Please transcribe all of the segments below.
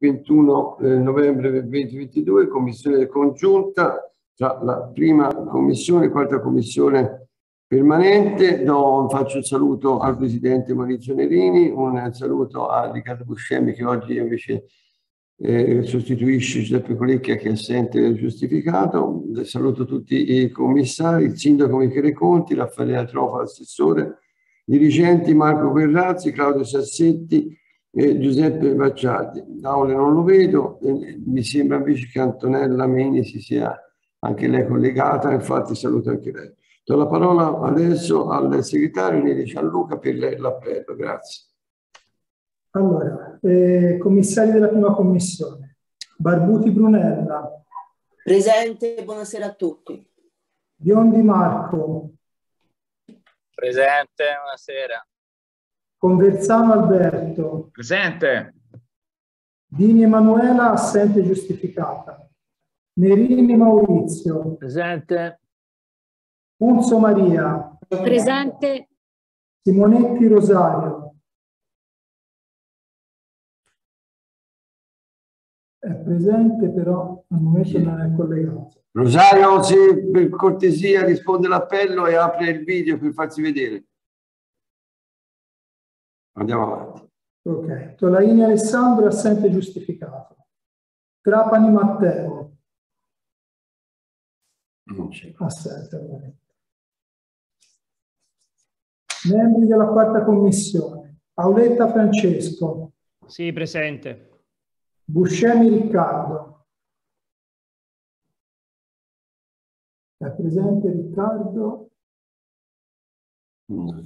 21 eh, novembre 2022, commissione congiunta tra la prima commissione e la quarta commissione permanente. Do, faccio un saluto al presidente Maurizio Nerini, un saluto a Riccardo Buscemi che oggi invece eh, sostituisce Giuseppe Colecchia che è assente giustificato. Saluto tutti i commissari, il sindaco Michele Conti, Raffaele Trofa, assessore, dirigenti Marco Guerrazzi, Claudio Sassetti e Giuseppe Bacciardi. L'aula non lo vedo, mi sembra invece che Antonella Meni si sia anche lei collegata, infatti saluto anche lei. Do la parola adesso al segretario Neri Gianluca per l'appello, grazie. Allora, eh, commissari della prima commissione. Barbuti Brunella. Presente, buonasera a tutti. Biondi Marco. Presente, buonasera. Conversano Alberto. Presente. Dini Emanuela, assente giustificata. Nerini Maurizio. Presente. Unzo Maria. Presente. Simonetti Rosario. È presente, però al momento non è collegato. Rosario, se per cortesia risponde l'appello e apre il video per farsi vedere. Andiamo avanti. Ok. Tolaini Alessandro, assente giustificato. Trapani Matteo. Non c'è. Assente. Membri della quarta commissione. Auletta Francesco. Sì, presente. Buscemi Riccardo. È presente Riccardo? No.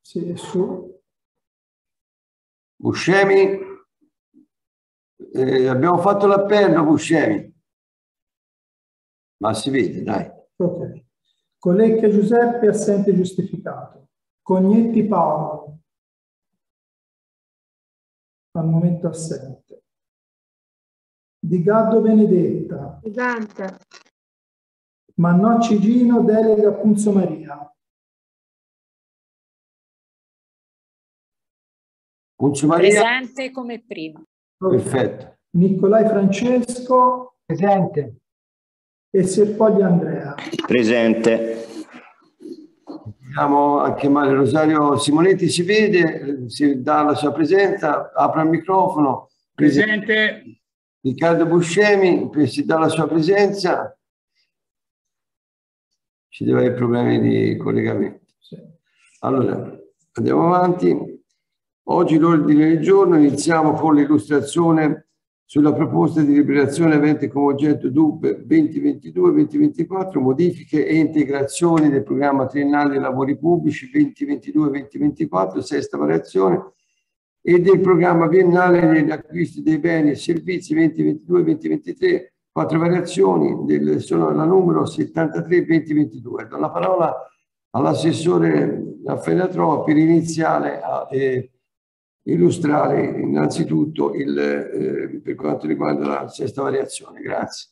Sì, è su. Buscemi, eh, abbiamo fatto l'appello, Buscemi. Ma si vede, dai. Ok. Collecchia Giuseppe, assente giustificato. Cognetti Paolo. Al momento assente. Di Gaddo Benedetta. Presente. Mannocci Gino, delega Punzo Maria. Presente come prima. Perfetto. Nicolai Francesco. Presente. E Serpogli Andrea. Presente. Andiamo a chiamare Rosario Simonetti, si vede, si dà la sua presenza, apre il microfono. Presente. Riccardo Buscemi, si dà la sua presenza. Ci deve avere problemi di collegamento. Allora, andiamo avanti. Oggi l'ordine del giorno iniziamo con l'illustrazione sulla proposta di liberazione avente come oggetto DUB 2022-2024, modifiche e integrazioni del programma triennale dei lavori pubblici 2022-2024, sesta variazione, e del programma biennale degli acquisti dei beni e servizi 2022-2023, quattro variazioni, del, sono la numero 73-2022. Do la parola all'assessore Raffaele Trova per iniziare a eh, illustrare innanzitutto il, eh, per quanto riguarda la sesta variazione. Grazie.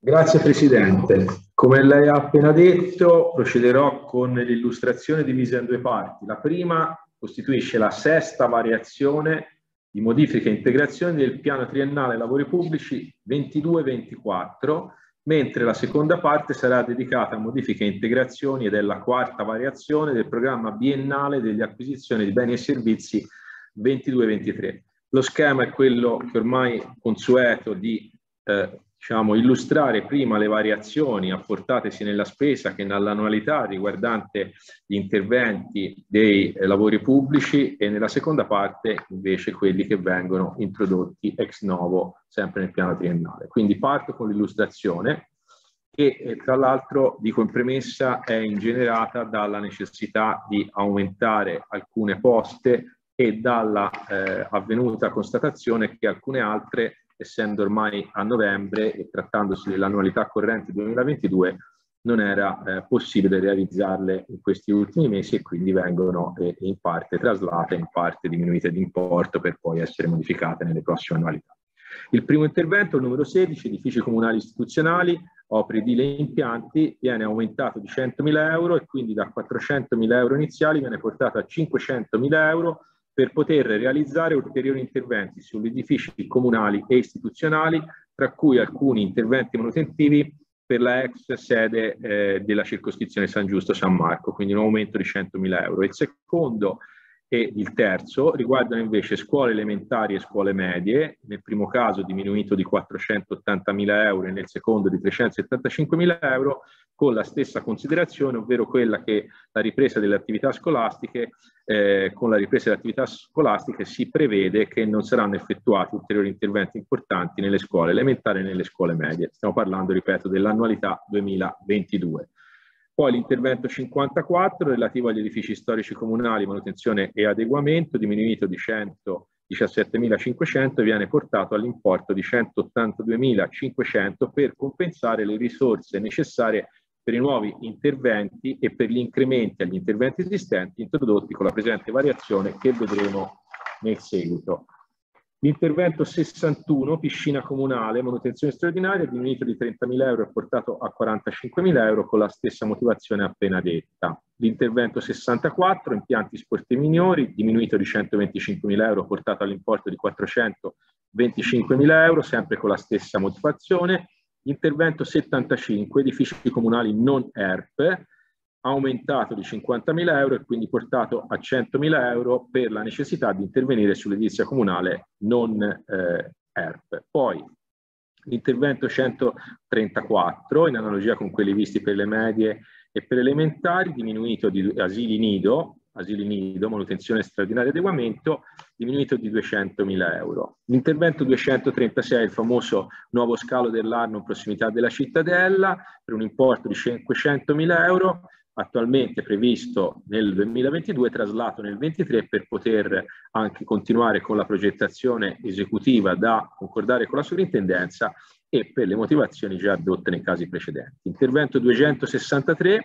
Grazie Presidente. Come lei ha appena detto, procederò con l'illustrazione divisa in due parti. La prima costituisce la sesta variazione di modifica e integrazione del piano triennale lavori pubblici 22-24, mentre la seconda parte sarà dedicata a modifiche e integrazioni ed è la quarta variazione del programma biennale degli acquisizioni di beni e servizi 22-23. Lo schema è quello che ormai consueto di eh, diciamo, illustrare prima le variazioni apportatesi nella spesa che nell'annualità riguardante gli interventi dei eh, lavori pubblici e nella seconda parte invece quelli che vengono introdotti ex novo sempre nel piano triennale. Quindi parto con l'illustrazione che eh, tra l'altro dico in premessa è ingenerata dalla necessità di aumentare alcune poste e dalla eh, avvenuta constatazione che alcune altre essendo ormai a novembre e trattandosi dell'annualità corrente 2022, non era eh, possibile realizzarle in questi ultimi mesi e quindi vengono eh, in parte traslate, in parte diminuite di importo per poi essere modificate nelle prossime annualità. Il primo intervento, il numero 16, edifici comunali istituzionali, opere edile e impianti, viene aumentato di 100.000 euro e quindi da 400.000 euro iniziali viene portato a 500.000 euro per poter realizzare ulteriori interventi sugli edifici comunali e istituzionali, tra cui alcuni interventi manutentivi per la ex sede eh, della circoscrizione San Giusto San Marco, quindi un aumento di 100.000 euro. Il secondo e il terzo riguardano invece scuole elementari e scuole medie, nel primo caso diminuito di 480.000 euro e nel secondo di 375.000 euro, con la stessa considerazione, ovvero quella che la ripresa delle attività scolastiche, eh, con la ripresa delle attività scolastiche si prevede che non saranno effettuati ulteriori interventi importanti nelle scuole elementari e nelle scuole medie. Stiamo parlando, ripeto, dell'annualità 2022. Poi l'intervento 54 relativo agli edifici storici comunali, manutenzione e adeguamento, diminuito di 117.500 viene portato all'importo di 182.500 per compensare le risorse necessarie per i nuovi interventi e per gli incrementi agli interventi esistenti introdotti con la presente variazione che vedremo nel seguito. L'intervento 61, piscina comunale, manutenzione straordinaria, diminuito di 30.000 euro e portato a 45.000 euro con la stessa motivazione appena detta. L'intervento 64, impianti sportivi minori, diminuito di 125.000 euro, portato all'importo di 425.000 euro, sempre con la stessa motivazione. Intervento 75, edifici comunali non ERP, aumentato di 50.000 euro e quindi portato a 100.000 euro per la necessità di intervenire sull'edilizia comunale non eh, ERP. Poi l'intervento 134, in analogia con quelli visti per le medie e per le elementari, diminuito di asili nido, asili nido, manutenzione straordinaria e adeguamento, diminuito di 200.000 euro. L'intervento 236 il famoso nuovo scalo dell'Arno in prossimità della cittadella per un importo di 500.000 euro, attualmente previsto nel 2022, traslato nel 2023 per poter anche continuare con la progettazione esecutiva da concordare con la sovrintendenza e per le motivazioni già addotte nei casi precedenti. Intervento 263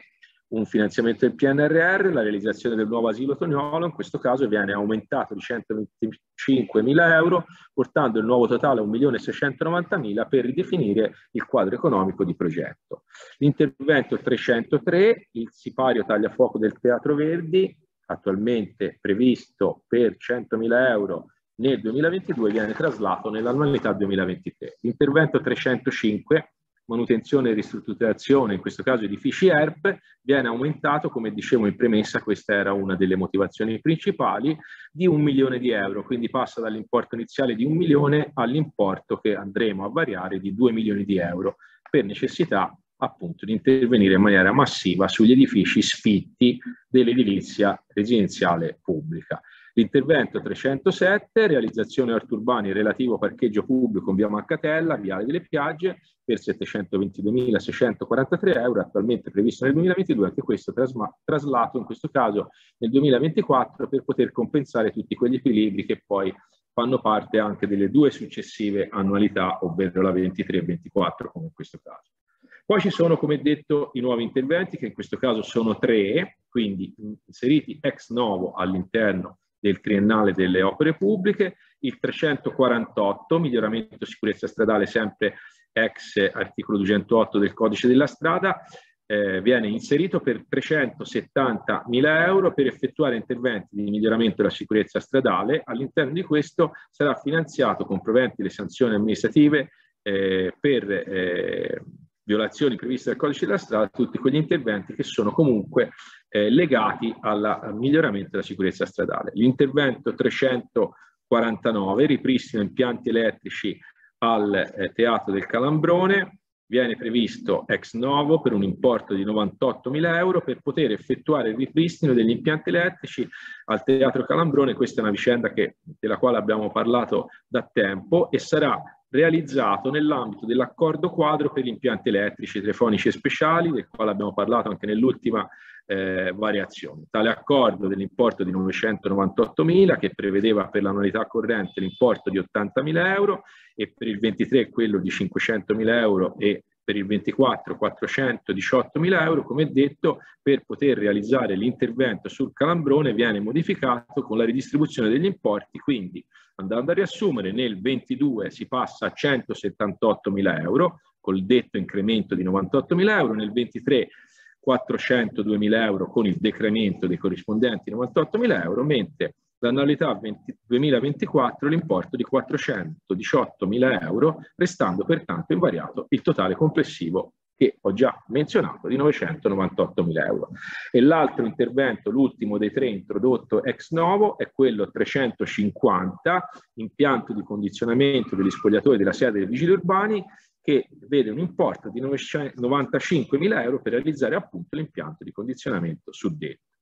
un finanziamento del PNRR, la realizzazione del nuovo asilo Toniolo, in questo caso viene aumentato di 125 mila euro, portando il nuovo totale a 1.690.000 per ridefinire il quadro economico di progetto. L'intervento 303, il sipario tagliafuoco del Teatro Verdi, attualmente previsto per 100.000 euro nel 2022, viene traslato nell'annualità 2023. L'intervento 305, manutenzione e ristrutturazione, in questo caso edifici ERP, viene aumentato, come dicevo in premessa, questa era una delle motivazioni principali, di un milione di euro, quindi passa dall'importo iniziale di un milione all'importo che andremo a variare di due milioni di euro per necessità appunto di intervenire in maniera massiva sugli edifici sfitti dell'edilizia residenziale pubblica. L'intervento 307, realizzazione orti urbani relativo parcheggio pubblico in via Mancatella, Viale delle Piagge, per 722.643 euro, attualmente previsto nel 2022, anche questo traslato in questo caso nel 2024 per poter compensare tutti quegli equilibri che poi fanno parte anche delle due successive annualità, ovvero la 23 e 24 come in questo caso. Poi ci sono, come detto, i nuovi interventi, che in questo caso sono tre, quindi inseriti ex novo all'interno del triennale delle opere pubbliche, il 348, miglioramento sicurezza stradale sempre ex articolo 208 del codice della strada, eh, viene inserito per 370 mila euro per effettuare interventi di miglioramento della sicurezza stradale. All'interno di questo sarà finanziato con proventi le sanzioni amministrative eh, per eh, violazioni previste dal codice della strada, tutti quegli interventi che sono comunque eh, legati alla, al miglioramento della sicurezza stradale. L'intervento 349, ripristino impianti elettrici al eh, Teatro del Calambrone, viene previsto ex novo per un importo di 98.000 euro per poter effettuare il ripristino degli impianti elettrici al Teatro Calambrone. Questa è una vicenda che, della quale abbiamo parlato da tempo e sarà realizzato nell'ambito dell'accordo quadro per gli impianti elettrici telefonici e speciali, del quale abbiamo parlato anche nell'ultima eh, variazione. Tale accordo dell'importo di 998.000 che prevedeva per l'annualità corrente l'importo di 80.000 euro e per il 23 quello di 500.000 euro e per il 24 418.000 euro, come detto, per poter realizzare l'intervento sul calambrone viene modificato con la ridistribuzione degli importi, quindi andando a riassumere nel 22 si passa a 178.000 euro col detto incremento di 98.000 euro, nel 23 402.000 euro con il decremento dei corrispondenti 98.000 euro, mentre l'annualità 20 2024 l'importo di 418.000 euro, restando pertanto invariato il totale complessivo che ho già menzionato di 998.000 euro. E l'altro intervento, l'ultimo dei tre introdotto ex novo, è quello 350, impianto di condizionamento degli spogliatori della sede dei vigili urbani, che vede un importo di 95.000 euro per realizzare appunto l'impianto di condizionamento suddetto.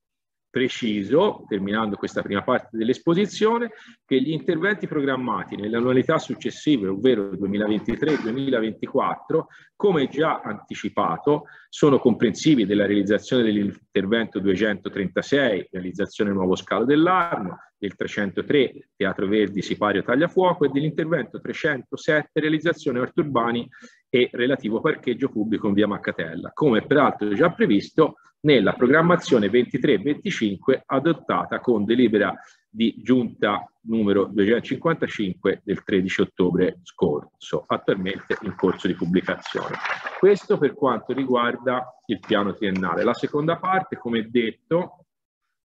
Preciso, terminando questa prima parte dell'esposizione, che gli interventi programmati nelle annualità successive, ovvero 2023 e 2024, come già anticipato, sono comprensivi della realizzazione dell'intervento 236, realizzazione nuovo scalo dell'Arno, del 303, Teatro Verdi, Sipario Tagliafuoco, e dell'intervento 307, realizzazione orti urbani e relativo parcheggio pubblico in via Maccatella, come peraltro già previsto nella programmazione 23-25 adottata con delibera di giunta numero 255 del 13 ottobre scorso, attualmente in corso di pubblicazione. Questo per quanto riguarda il piano triennale. La seconda parte, come detto,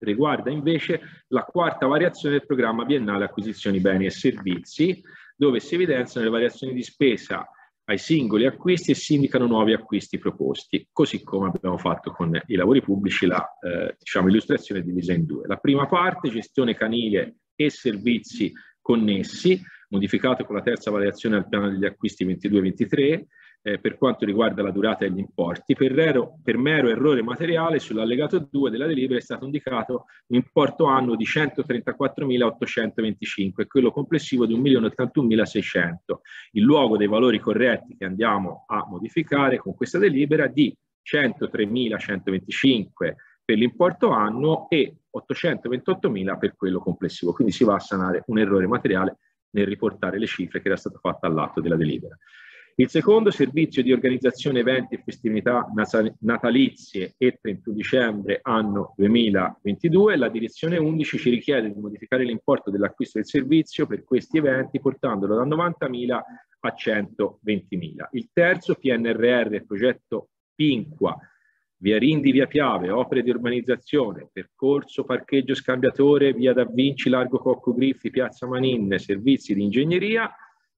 riguarda invece la quarta variazione del programma biennale acquisizioni beni e servizi, dove si evidenziano le variazioni di spesa ai singoli acquisti e si indicano nuovi acquisti proposti, così come abbiamo fatto con i lavori pubblici, la eh, diciamo, illustrazione divisa in due. La prima parte, gestione canile e servizi connessi, modificato con la terza variazione al piano degli acquisti 22-23, eh, per quanto riguarda la durata degli importi. Per, ero, per mero errore materiale sull'allegato 2 della delibera è stato indicato un importo annuo di 134.825 e quello complessivo di 1.081.600. Il luogo dei valori corretti che andiamo a modificare con questa delibera di 103.125 per l'importo annuo e 828.000 per quello complessivo. Quindi si va a sanare un errore materiale nel riportare le cifre che era stato fatto all'atto della delibera. Il secondo servizio di organizzazione eventi e festività natalizie e 31 dicembre anno 2022, la direzione 11 ci richiede di modificare l'importo dell'acquisto del servizio per questi eventi portandolo da 90.000 a 120.000. Il terzo PNRR, progetto Pinqua, via Rindi, via Piave, opere di urbanizzazione, percorso parcheggio scambiatore, via Da Vinci, Largo Cocco Griffi, Piazza Manin, servizi di ingegneria,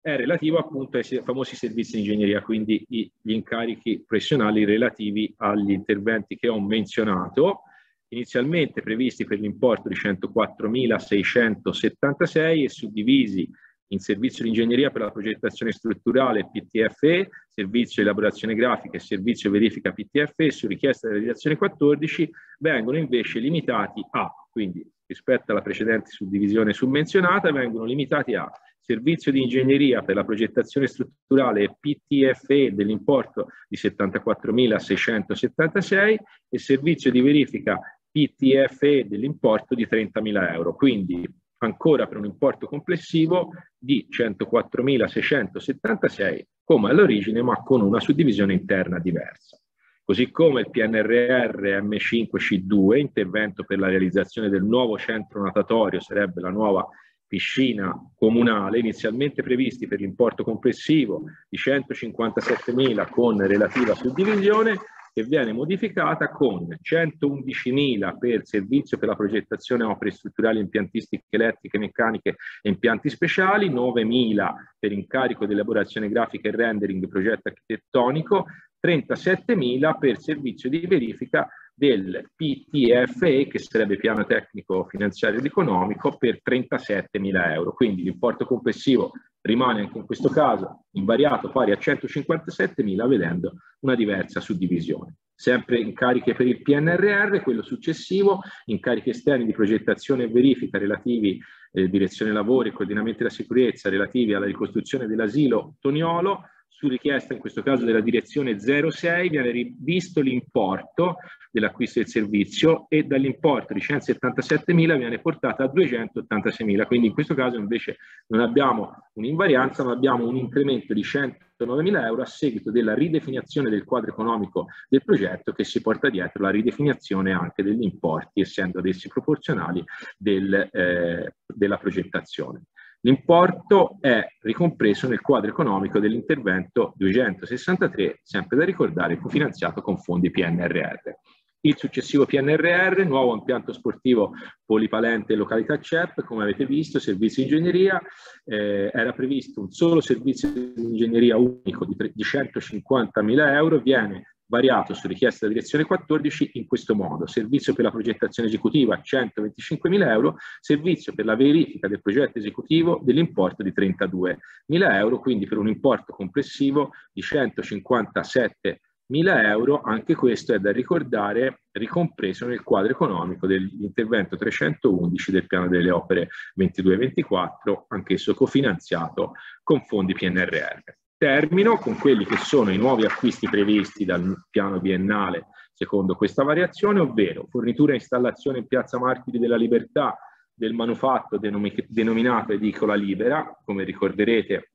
è relativo appunto ai famosi servizi di ingegneria, quindi gli incarichi professionali relativi agli interventi che ho menzionato, inizialmente previsti per l'importo di 104.676 e suddivisi in servizio di ingegneria per la progettazione strutturale PTFE, servizio di elaborazione grafica e servizio verifica PTFE su richiesta della direzione 14 vengono invece limitati a, quindi rispetto alla precedente suddivisione summenzionata, vengono limitati a servizio di ingegneria per la progettazione strutturale PTFE dell'importo di 74.676 e servizio di verifica PTFE dell'importo di 30.000 euro. Quindi ancora per un importo complessivo di 104.676 come all'origine ma con una suddivisione interna diversa. Così come il PNRR M5C2, intervento per la realizzazione del nuovo centro natatorio, sarebbe la nuova piscina comunale inizialmente previsti per l'importo complessivo di 157.000 con relativa suddivisione che viene modificata con 111.000 per servizio per la progettazione opere strutturali impiantistiche elettriche, meccaniche e impianti speciali, 9.000 per incarico di elaborazione grafica e rendering progetto architettonico, 37.000 per servizio di verifica del PTFE, che sarebbe piano tecnico finanziario ed economico, per 37 mila euro. Quindi l'importo complessivo rimane anche in questo caso invariato pari a 157 mila, vedendo una diversa suddivisione. Sempre incariche per il PNRR, quello successivo, incarichi esterni di progettazione e verifica relativi eh, direzione lavori coordinamento della sicurezza relativi alla ricostruzione dell'asilo Toniolo, su richiesta in questo caso della direzione 06 viene rivisto l'importo dell'acquisto del servizio e dall'importo di 177.000 viene portata a 286.000 quindi in questo caso invece non abbiamo un'invarianza ma abbiamo un incremento di 109.000 euro a seguito della ridefinizione del quadro economico del progetto che si porta dietro la ridefinizione anche degli importi essendo ad essi proporzionali del, eh, della progettazione. L'importo è ricompreso nel quadro economico dell'intervento 263, sempre da ricordare, cofinanziato con fondi PNRR. Il successivo PNRR, nuovo impianto sportivo polipalente località CEP, come avete visto, servizio ingegneria, eh, era previsto un solo servizio di ingegneria unico di, di 150 mila euro, viene variato su richiesta della direzione 14 in questo modo. Servizio per la progettazione esecutiva 125.000 euro, servizio per la verifica del progetto esecutivo dell'importo di 32.000 euro, quindi per un importo complessivo di 157 mila euro, anche questo è da ricordare, ricompreso nel quadro economico dell'intervento 311 del piano delle opere 22-24, anch'esso cofinanziato con fondi PNRR. Termino con quelli che sono i nuovi acquisti previsti dal piano biennale secondo questa variazione, ovvero fornitura e installazione in piazza Martiri della Libertà del manufatto denominato edicola libera, come ricorderete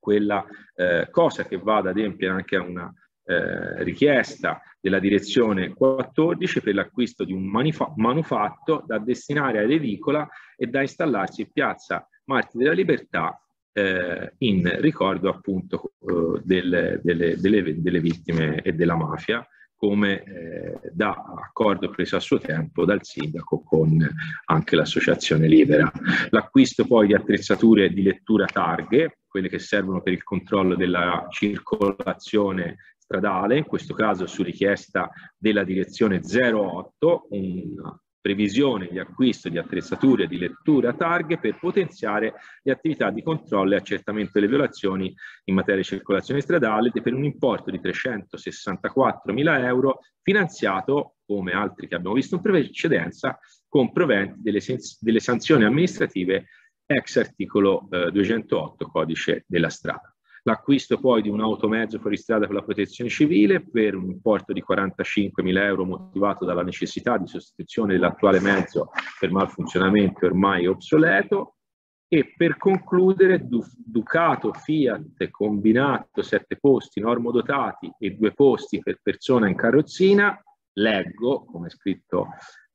quella eh, cosa che va ad adempiere anche a una eh, richiesta della direzione 14 per l'acquisto di un manufatto da destinare ad edicola e da installarsi in piazza Martiri della Libertà eh, in ricordo appunto eh, delle, delle, delle, delle, vittime e della mafia come eh, da accordo preso a suo tempo dal sindaco con anche l'associazione Libera. L'acquisto poi di attrezzature di lettura targhe, quelle che servono per il controllo della circolazione stradale, in questo caso su richiesta della direzione 08, un previsione di acquisto di attrezzature di lettura targhe per potenziare le attività di controllo e accertamento delle violazioni in materia di circolazione stradale per un importo di 364 mila euro finanziato, come altri che abbiamo visto in precedenza, con proventi delle, delle sanzioni amministrative ex articolo eh, 208 codice della strada. L'acquisto poi di un automezzo fuoristrada per la protezione civile per un importo di 45.000 euro motivato dalla necessità di sostituzione dell'attuale mezzo per malfunzionamento ormai obsoleto. E per concludere Ducato, Fiat, combinato sette posti normodotati e due posti per persona in carrozzina, leggo come scritto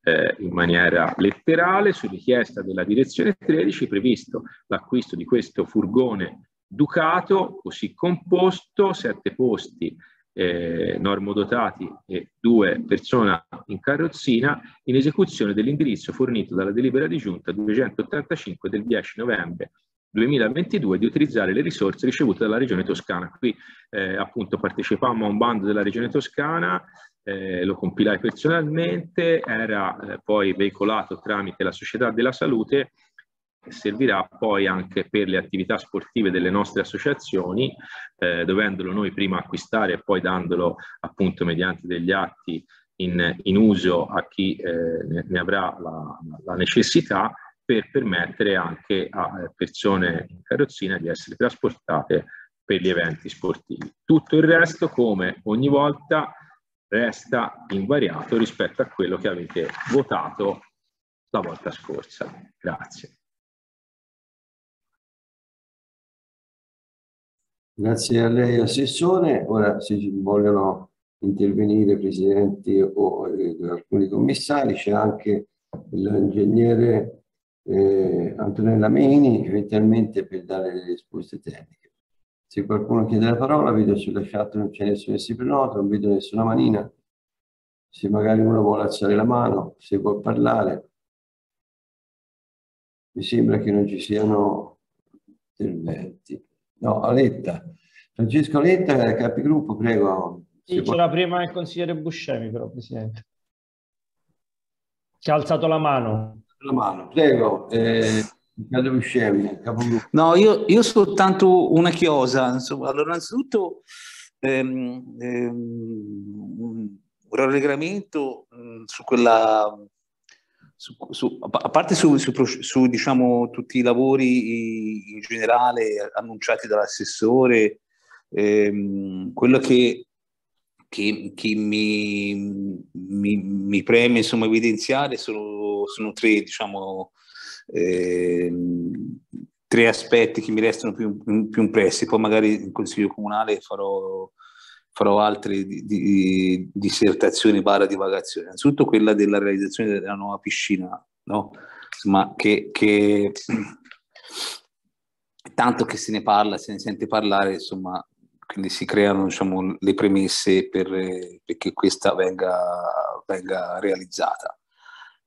eh, in maniera letterale su richiesta della direzione 13 previsto l'acquisto di questo furgone Ducato, così composto, sette posti eh, normodotati e due persone in carrozzina, in esecuzione dell'indirizzo fornito dalla delibera di giunta 285 del 10 novembre 2022 di utilizzare le risorse ricevute dalla Regione Toscana. Qui eh, appunto partecipammo a un bando della Regione Toscana, eh, lo compilai personalmente, era eh, poi veicolato tramite la Società della Salute servirà poi anche per le attività sportive delle nostre associazioni, eh, dovendolo noi prima acquistare e poi dandolo appunto mediante degli atti in, in uso a chi eh, ne, ne, avrà la, la, necessità per permettere anche a eh, persone in carrozzina di essere trasportate per gli eventi sportivi. Tutto il resto, come ogni volta, resta invariato rispetto a quello che avete votato la volta scorsa. Grazie. Grazie a lei Assessore. Ora se vogliono intervenire presidenti o eh, alcuni commissari, c'è anche l'ingegnere eh, Antonella Meni, eventualmente per dare le risposte tecniche. Se qualcuno chiede la parola, vedo sulla chat non c'è nessuno che si prenota, non vedo nessuna manina. Se magari uno vuole alzare la mano, se vuol parlare. Mi sembra che non ci siano interventi. No, Aletta. Francesco Aletta, capigruppo, prego. Sì, c'era prima il consigliere Buscemi, però, Presidente. Che ha alzato la mano. La mano, prego. Eh, Buscemi. No, io, io soltanto una chiosa. Insomma, allora, innanzitutto ehm, ehm, un rallegramento su quella su, su, a parte su, su, diciamo, tutti i lavori in generale annunciati dall'assessore, ehm, quello che, che, che mi, mi, mi, preme insomma, evidenziare sono, sono tre, diciamo, ehm, tre aspetti che mi restano più, più impressi. Poi magari in Consiglio Comunale farò farò altre di, di, dissertazioni barra divagazioni. Innanzitutto quella della realizzazione della nuova piscina, no? Insomma, che, che tanto che se ne parla, se ne sente parlare, insomma, quindi si creano diciamo, le premesse per, perché questa venga, venga realizzata.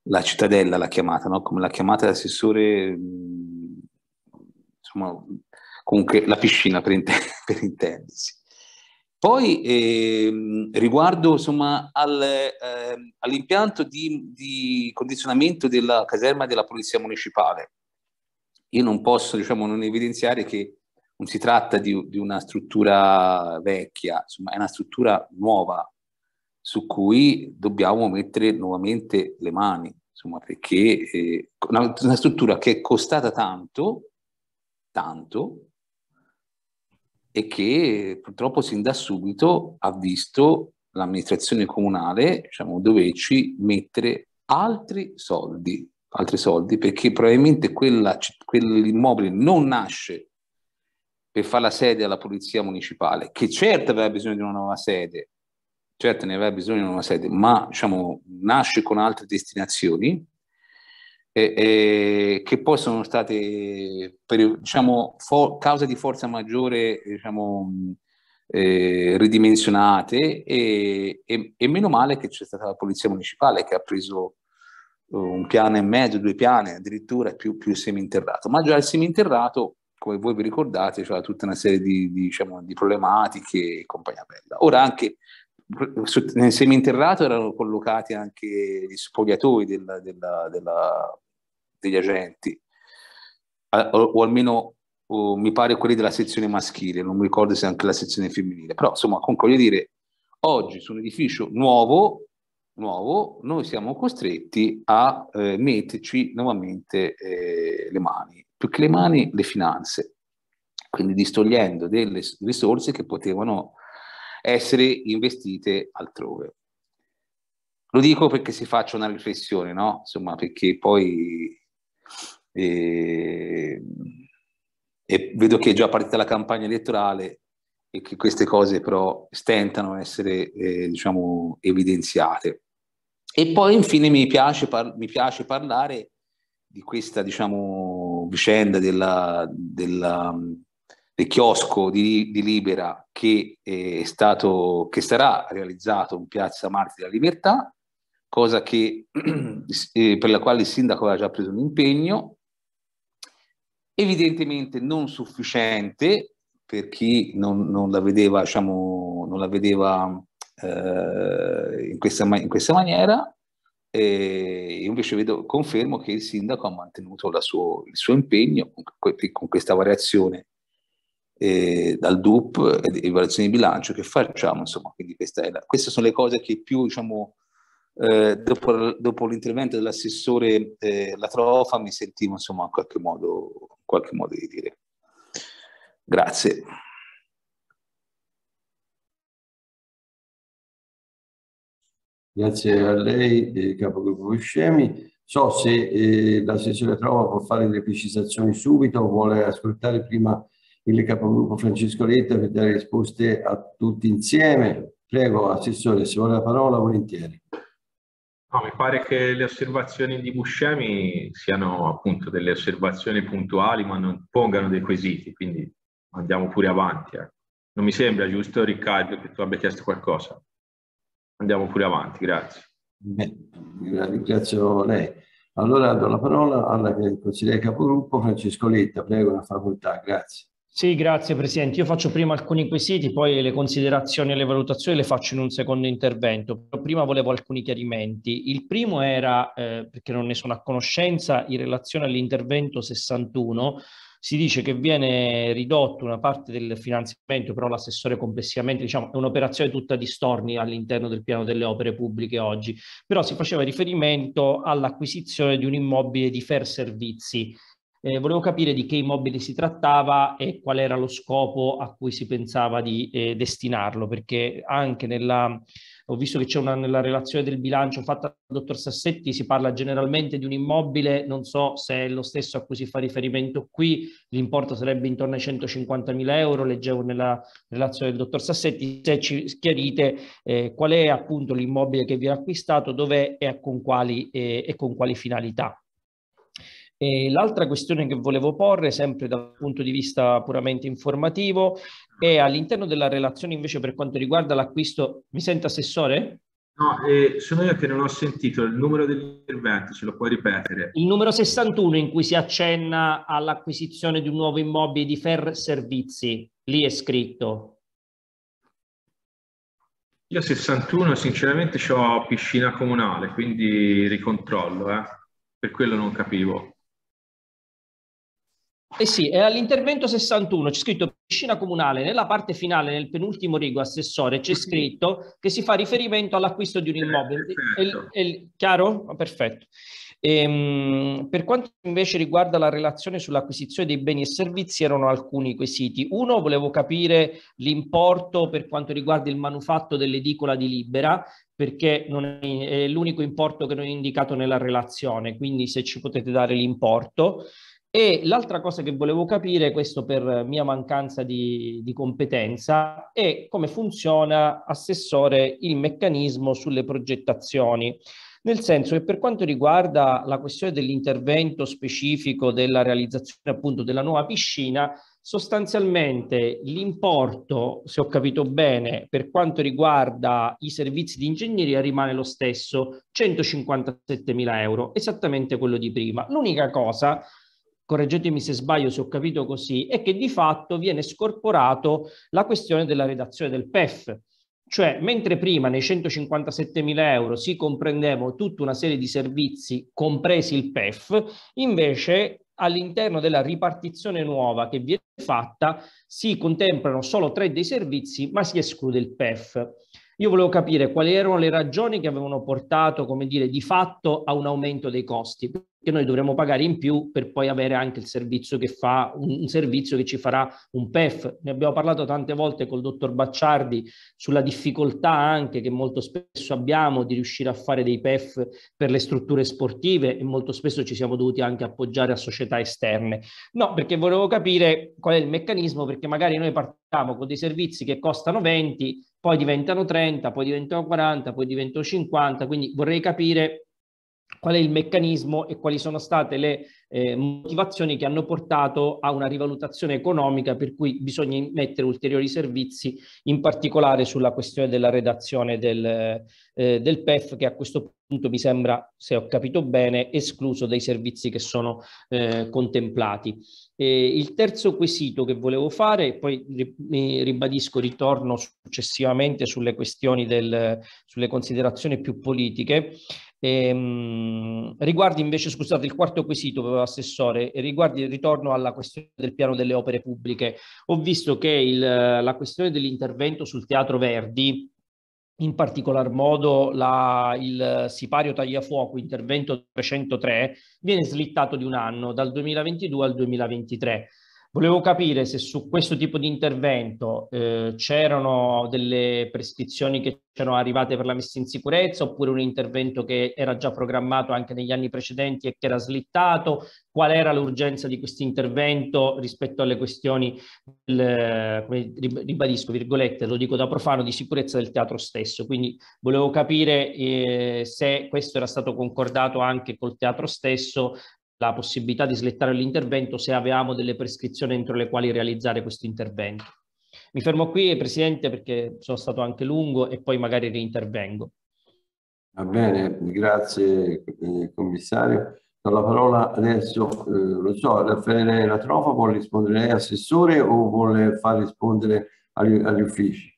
La cittadella l'ha chiamata, no? come l'ha chiamata l'assessore, insomma, comunque la piscina per, inten- per intendersi. Poi eh, riguardo insomma, al, eh, all'impianto di, di, condizionamento della caserma della Polizia Municipale, io non posso diciamo, non evidenziare che non si tratta di, di, una struttura vecchia, insomma è una struttura nuova su cui dobbiamo mettere nuovamente le mani, insomma perché eh, una, una struttura che è costata tanto, tanto, e che purtroppo sin da subito ha visto l'amministrazione comunale diciamo, doverci mettere altri soldi, altri soldi perché probabilmente quella, quell'immobile non nasce per fare la sede alla polizia municipale, che certo aveva bisogno di una nuova sede, certo ne aveva bisogno di una nuova sede, ma diciamo, nasce con altre destinazioni eh, eh, che poi sono state per diciamo, for- causa di forza maggiore diciamo, eh, ridimensionate e, e, e, meno male che c'è stata la polizia municipale che ha preso un piano e mezzo, due piani addirittura più, più seminterrato, ma già il seminterrato come voi vi ricordate, c'era tutta una serie di, di, diciamo, di problematiche e compagnia bella. Ora anche nel seminterrato erano collocati anche gli spogliatoi della, della, della, degli agenti, o, o almeno o, mi pare quelli della sezione maschile, non mi ricordo se anche la sezione femminile, però insomma comunque voglio dire, oggi su un edificio nuovo, nuovo noi siamo costretti a eh, metterci nuovamente eh, le mani più che le mani, le finanze, quindi distogliendo delle risorse che potevano essere investite altrove. Lo dico perché si faccia una riflessione, no? Insomma, perché poi eh, e vedo che è già partita la campagna elettorale e che queste cose però stentano a essere, eh, diciamo, evidenziate. E poi infine mi piace, par- mi piace parlare di questa diciamo, vicenda della, della, del chiosco di, di, Libera che, stato, che sarà realizzato in piazza Marti della Libertà, cosa che, eh, per la quale il sindaco aveva già preso un impegno, evidentemente non sufficiente per chi non, non la vedeva, diciamo, non la vedeva eh, in, questa, in questa maniera, e invece vedo, confermo che il sindaco ha mantenuto suo, il suo impegno con, con questa variazione eh, dal DUP e variazione di bilancio che facciamo. Insomma, quindi la, queste sono le cose che più, diciamo, eh, dopo, dopo, l'intervento dell'assessore eh, La Trofa mi sentivo, insomma, in qualche modo, in qualche modo di dire. Grazie. Grazie a lei, eh, capogruppo Buscemi. So se eh, l'assessore Trova può fare delle precisazioni subito o vuole ascoltare prima il capogruppo Francesco Letta per dare risposte a tutti insieme. Prego, assessore, se vuole la parola, volentieri. No, mi pare che le osservazioni di Buscemi siano appunto delle osservazioni puntuali, ma non pongano dei quesiti, quindi andiamo pure avanti. Eh. Non mi sembra giusto, Riccardo, che tu abbia chiesto qualcosa andiamo pure avanti, grazie. Beh, ringrazio lei. Allora do la parola al consigliere capogruppo Francesco Letta, prego la facoltà, grazie. Sì, grazie Presidente. Io faccio prima alcuni quesiti, poi le considerazioni e le valutazioni le faccio in un secondo intervento. Prima volevo alcuni chiarimenti. Il primo era, eh, perché non ne sono a conoscenza, in relazione all'intervento 61, si dice che viene ridotto una parte del finanziamento, però l'assessore complessivamente diciamo, è un'operazione tutta di storni all'interno del piano delle opere pubbliche oggi, però si faceva riferimento all'acquisizione di un immobile di Fair Servizi. Eh, volevo capire di che immobile si trattava e qual era lo scopo a cui si pensava di eh, destinarlo, perché anche nella ho visto che c'è una nella relazione del bilancio fatta dal dottor Sassetti, si parla generalmente di un immobile, non so se è lo stesso a cui si fa riferimento qui, l'importo sarebbe intorno ai 150 mila euro, leggevo nella relazione del dottor Sassetti, se ci chiarite eh, qual è appunto l'immobile che viene acquistato, dov'è e con quali, eh, e con quali finalità. E l'altra questione che volevo porre, sempre dal punto di vista puramente informativo, è all'interno della relazione invece per quanto riguarda l'acquisto. Mi sente assessore? No, eh, sono io che non ho sentito il numero degli interventi, ce lo puoi ripetere? Il numero 61 in cui si accenna all'acquisizione di un nuovo immobile di Fer Servizi, lì è scritto. Io 61 sinceramente ho piscina comunale, quindi ricontrollo, eh? per quello non capivo. Eh sì, è all'intervento 61, c'è scritto piscina comunale, nella parte finale, nel penultimo rigo assessore, c'è scritto che si fa riferimento all'acquisto di un immobile. È, è, è, chiaro? Perfetto. Ehm, per quanto invece riguarda la relazione sull'acquisizione dei beni e servizi, erano alcuni quesiti. Uno, volevo capire l'importo per quanto riguarda il manufatto dell'edicola di Libera, perché non è, è l'unico importo che non è indicato nella relazione, quindi se ci potete dare l'importo. E l'altra cosa che volevo capire, questo per mia mancanza di, di, competenza, è come funziona, assessore, il meccanismo sulle progettazioni. Nel senso che per quanto riguarda la questione dell'intervento specifico della realizzazione appunto della nuova piscina, sostanzialmente l'importo, se ho capito bene, per quanto riguarda i servizi di ingegneria rimane lo stesso, 157 mila euro, esattamente quello di prima. L'unica cosa correggetemi se sbaglio, se ho capito così, è che di fatto viene scorporato la questione della redazione del PEF. Cioè, mentre prima nei 157 mila euro si comprendeva tutta una serie di servizi, compresi il PEF, invece all'interno della ripartizione nuova che viene fatta si contemplano solo tre dei servizi, ma si esclude il PEF. Io volevo capire quali erano le ragioni che avevano portato, come dire, di fatto a un aumento dei costi, che noi dovremmo pagare in più per poi avere anche il servizio che fa un, servizio che ci farà un PEF. Ne abbiamo parlato tante volte col dottor Bacciardi sulla difficoltà anche che molto spesso abbiamo di riuscire a fare dei PEF per le strutture sportive e molto spesso ci siamo dovuti anche appoggiare a società esterne. No, perché volevo capire qual è il meccanismo, perché magari noi partiamo con dei servizi che costano 20, poi diventano 30, poi diventano 40, poi diventano 50, quindi vorrei capire qual è il meccanismo e quali sono state le eh, motivazioni che hanno portato a una rivalutazione economica per cui bisogna mettere ulteriori servizi, in particolare sulla questione della redazione del, eh, del PEF che a questo punto mi sembra, se ho capito bene, escluso dai servizi che sono eh, contemplati. il terzo quesito che volevo fare, poi ribadisco, ritorno successivamente sulle questioni del, sulle considerazioni più politiche, Ehm, riguardi invece, scusate, il quarto quesito, Assessore, riguardi il ritorno alla questione del piano delle opere pubbliche. Ho visto che il, la questione dell'intervento sul Teatro Verdi, in particolar modo la, il sipario tagliafuoco intervento 303, viene slittato di un anno, dal 2022 al 2023. Volevo capire se su questo tipo di intervento eh, c'erano delle prescrizioni che c'erano arrivate per la messa in sicurezza oppure un intervento che era già programmato anche negli anni precedenti e che era slittato, qual era l'urgenza di questo intervento rispetto alle questioni, del, come ribadisco, virgolette, lo dico da profano, di sicurezza del teatro stesso. Quindi volevo capire eh, se questo era stato concordato anche col teatro stesso la possibilità di slettare l'intervento se avevamo delle prescrizioni entro le quali realizzare questo intervento. Mi fermo qui, Presidente, perché sono stato anche lungo e poi magari reintervengo. Va bene, grazie eh, Commissario. Do la parola adesso, eh, lo so, Raffaele Latrofa vuole rispondere lei, Assessore, o vuole far rispondere agli, agli uffici?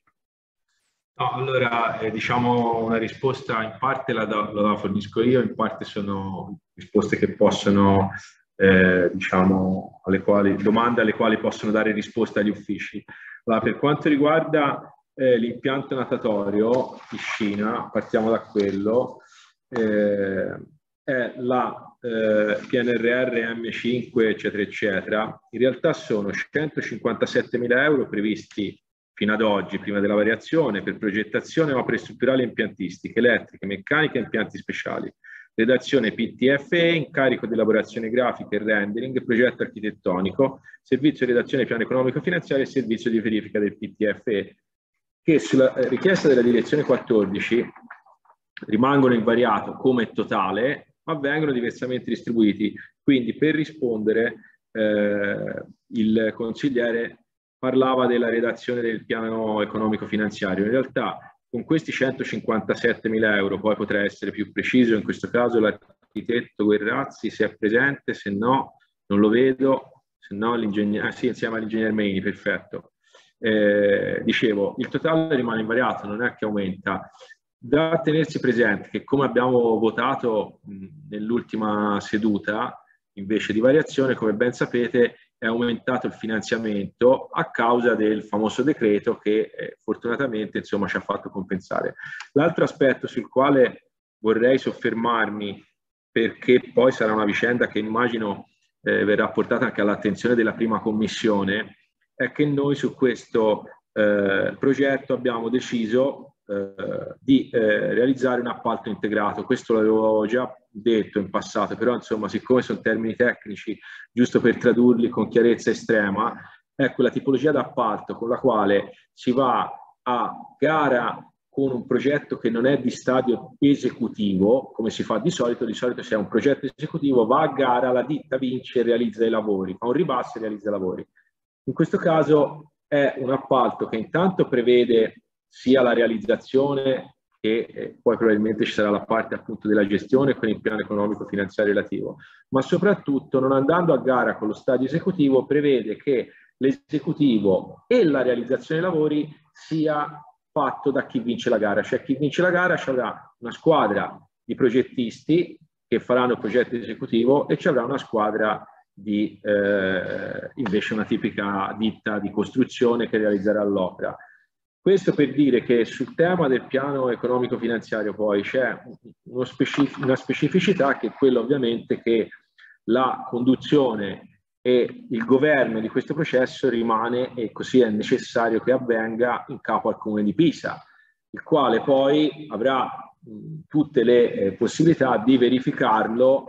No, allora, eh, diciamo una risposta in parte la, do, la fornisco io, in parte sono risposte che possono, eh, diciamo, alle quali, domande alle quali possono dare risposta agli uffici. Allora, per quanto riguarda eh, l'impianto natatorio, piscina, partiamo da quello, eh, è la eh, PNRR M5, eccetera, eccetera. In realtà sono 157 mila euro previsti fino ad oggi, prima della variazione, per progettazione, opere strutturali e impiantistiche, elettriche, meccaniche e impianti speciali, redazione PTFE, incarico di elaborazione grafica e rendering, progetto architettonico, servizio di redazione piano economico-finanziario e servizio di verifica del PTFE, che sulla eh, richiesta della direzione 14 rimangono invariato come totale, ma vengono diversamente distribuiti. Quindi per rispondere eh, il consigliere parlava della redazione del piano economico finanziario. In realtà con questi 157 mila euro, poi potrei essere più preciso, in questo caso l'architetto Guerrazzi se è presente, se no non lo vedo, se no l'ingegnere, ah, sì, insieme all'ingegner Meini, perfetto. Eh, dicevo, il totale rimane invariato, non è che aumenta. Da tenersi presente che come abbiamo votato nell'ultima seduta, invece di variazione, come ben sapete, è aumentato il finanziamento a causa del famoso decreto che eh, fortunatamente insomma, ci ha fatto compensare. L'altro aspetto sul quale vorrei soffermarmi, perché poi sarà una vicenda che immagino eh, verrà portata anche all'attenzione della prima commissione, è che noi su questo eh, progetto abbiamo deciso eh, di eh, realizzare un appalto integrato. Questo l'avevo già detto in passato, però insomma siccome sono termini tecnici, giusto per tradurli con chiarezza estrema, è quella tipologia d'appalto con la quale si va a gara con un progetto che non è di stadio esecutivo, come si fa di solito, di solito se è un progetto esecutivo va a gara, la ditta vince e realizza i lavori, fa un ribasso e realizza i lavori. In questo caso è un appalto che intanto prevede sia la realizzazione che eh, poi probabilmente ci sarà la parte appunto della gestione con il piano economico finanziario relativo, ma soprattutto non andando a gara con lo stadio esecutivo prevede che l'esecutivo e la realizzazione dei lavori sia fatto da chi vince la gara, cioè chi vince la gara ci avrà una squadra di progettisti che faranno il progetto esecutivo e ci avrà una squadra di eh, invece una tipica ditta di costruzione che realizzerà l'opera. Questo per dire che sul tema del piano economico finanziario poi c'è specific una specificità che è quella ovviamente che la conduzione e il governo di questo processo rimane e così è necessario che avvenga in capo al comune di Pisa, il quale poi avrà tutte le eh, possibilità di verificarlo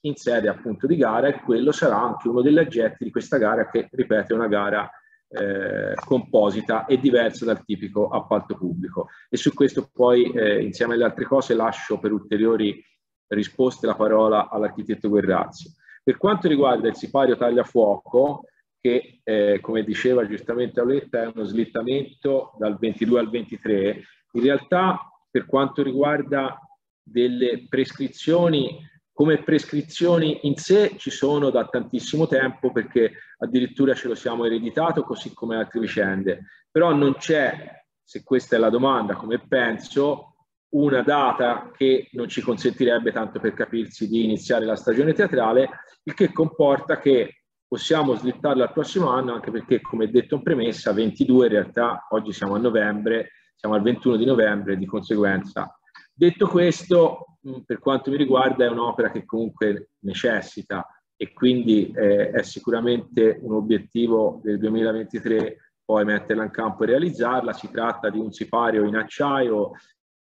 in sede appunto di gara e quello sarà anche uno degli oggetti di questa gara che ripeto è una gara eh, composita e diversa dal tipico appalto pubblico. E su questo poi, eh, insieme alle altre cose, lascio per ulteriori risposte la parola all'architetto Guerrazzi. Per quanto riguarda il sipario tagliafuoco, che eh, come diceva giustamente Auletta è uno slittamento dal 22 al 23, in realtà per quanto riguarda delle prescrizioni come prescrizioni in sé ci sono da tantissimo tempo perché addirittura ce lo siamo ereditato così come altre vicende, però non c'è, se questa è la domanda, come penso, una data che non ci consentirebbe, tanto per capirsi, di iniziare la stagione teatrale, il che comporta che possiamo slittarla al prossimo anno, anche perché, come detto in premessa, 22 in realtà, oggi siamo a novembre, siamo al 21 di novembre, di conseguenza. Detto questo, per quanto mi riguarda è un'opera che comunque necessita e quindi eh, è sicuramente un obiettivo del 2023 poi metterla in campo e realizzarla. Si tratta di un sipario in acciaio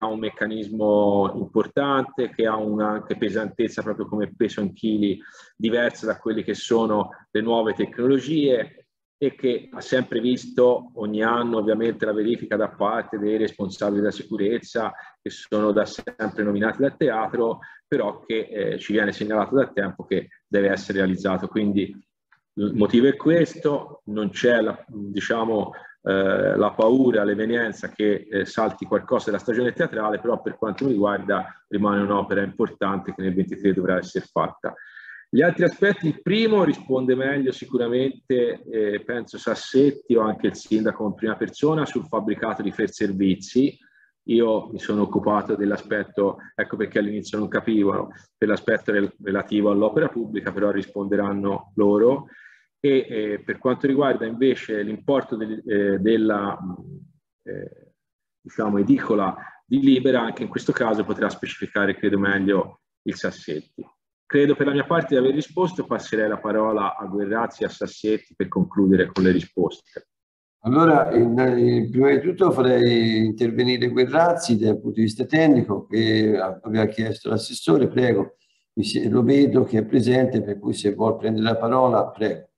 ha un meccanismo importante che ha una anche pesantezza proprio come peso in chili diversa da quelle che sono le nuove tecnologie e che ha sempre visto ogni anno ovviamente la verifica da parte dei responsabili della sicurezza che sono da sempre nominati dal teatro, però che eh, ci viene segnalato da tempo che deve essere realizzato. Quindi il motivo è questo, non c'è la, diciamo, eh, la paura, l'evenienza che eh, salti qualcosa della stagione teatrale, però per quanto mi riguarda rimane un'opera importante che nel 23 dovrà essere fatta. Gli altri aspetti, il primo risponde meglio sicuramente, eh, penso Sassetti o anche il sindaco in prima persona sul fabbricato di Fer Servizi. Io mi sono occupato dell'aspetto, ecco perché all'inizio non capivo, per l'aspetto rel relativo all'opera pubblica, però risponderanno loro. E eh, per quanto riguarda invece l'importo de eh, della eh, diciamo, edicola di Libera, anche in questo caso potrà specificare, credo meglio, il Sassetti. Credo per la mia parte di aver risposto, passerei la parola a Guerrazzi e a Sassetti per concludere con le risposte. Allora, in, in, prima di tutto farei intervenire Guerrazzi dal punto di vista tecnico che aveva chiesto l'assessore, prego, lo vedo che è presente, per cui se vuol prendere la parola, prego.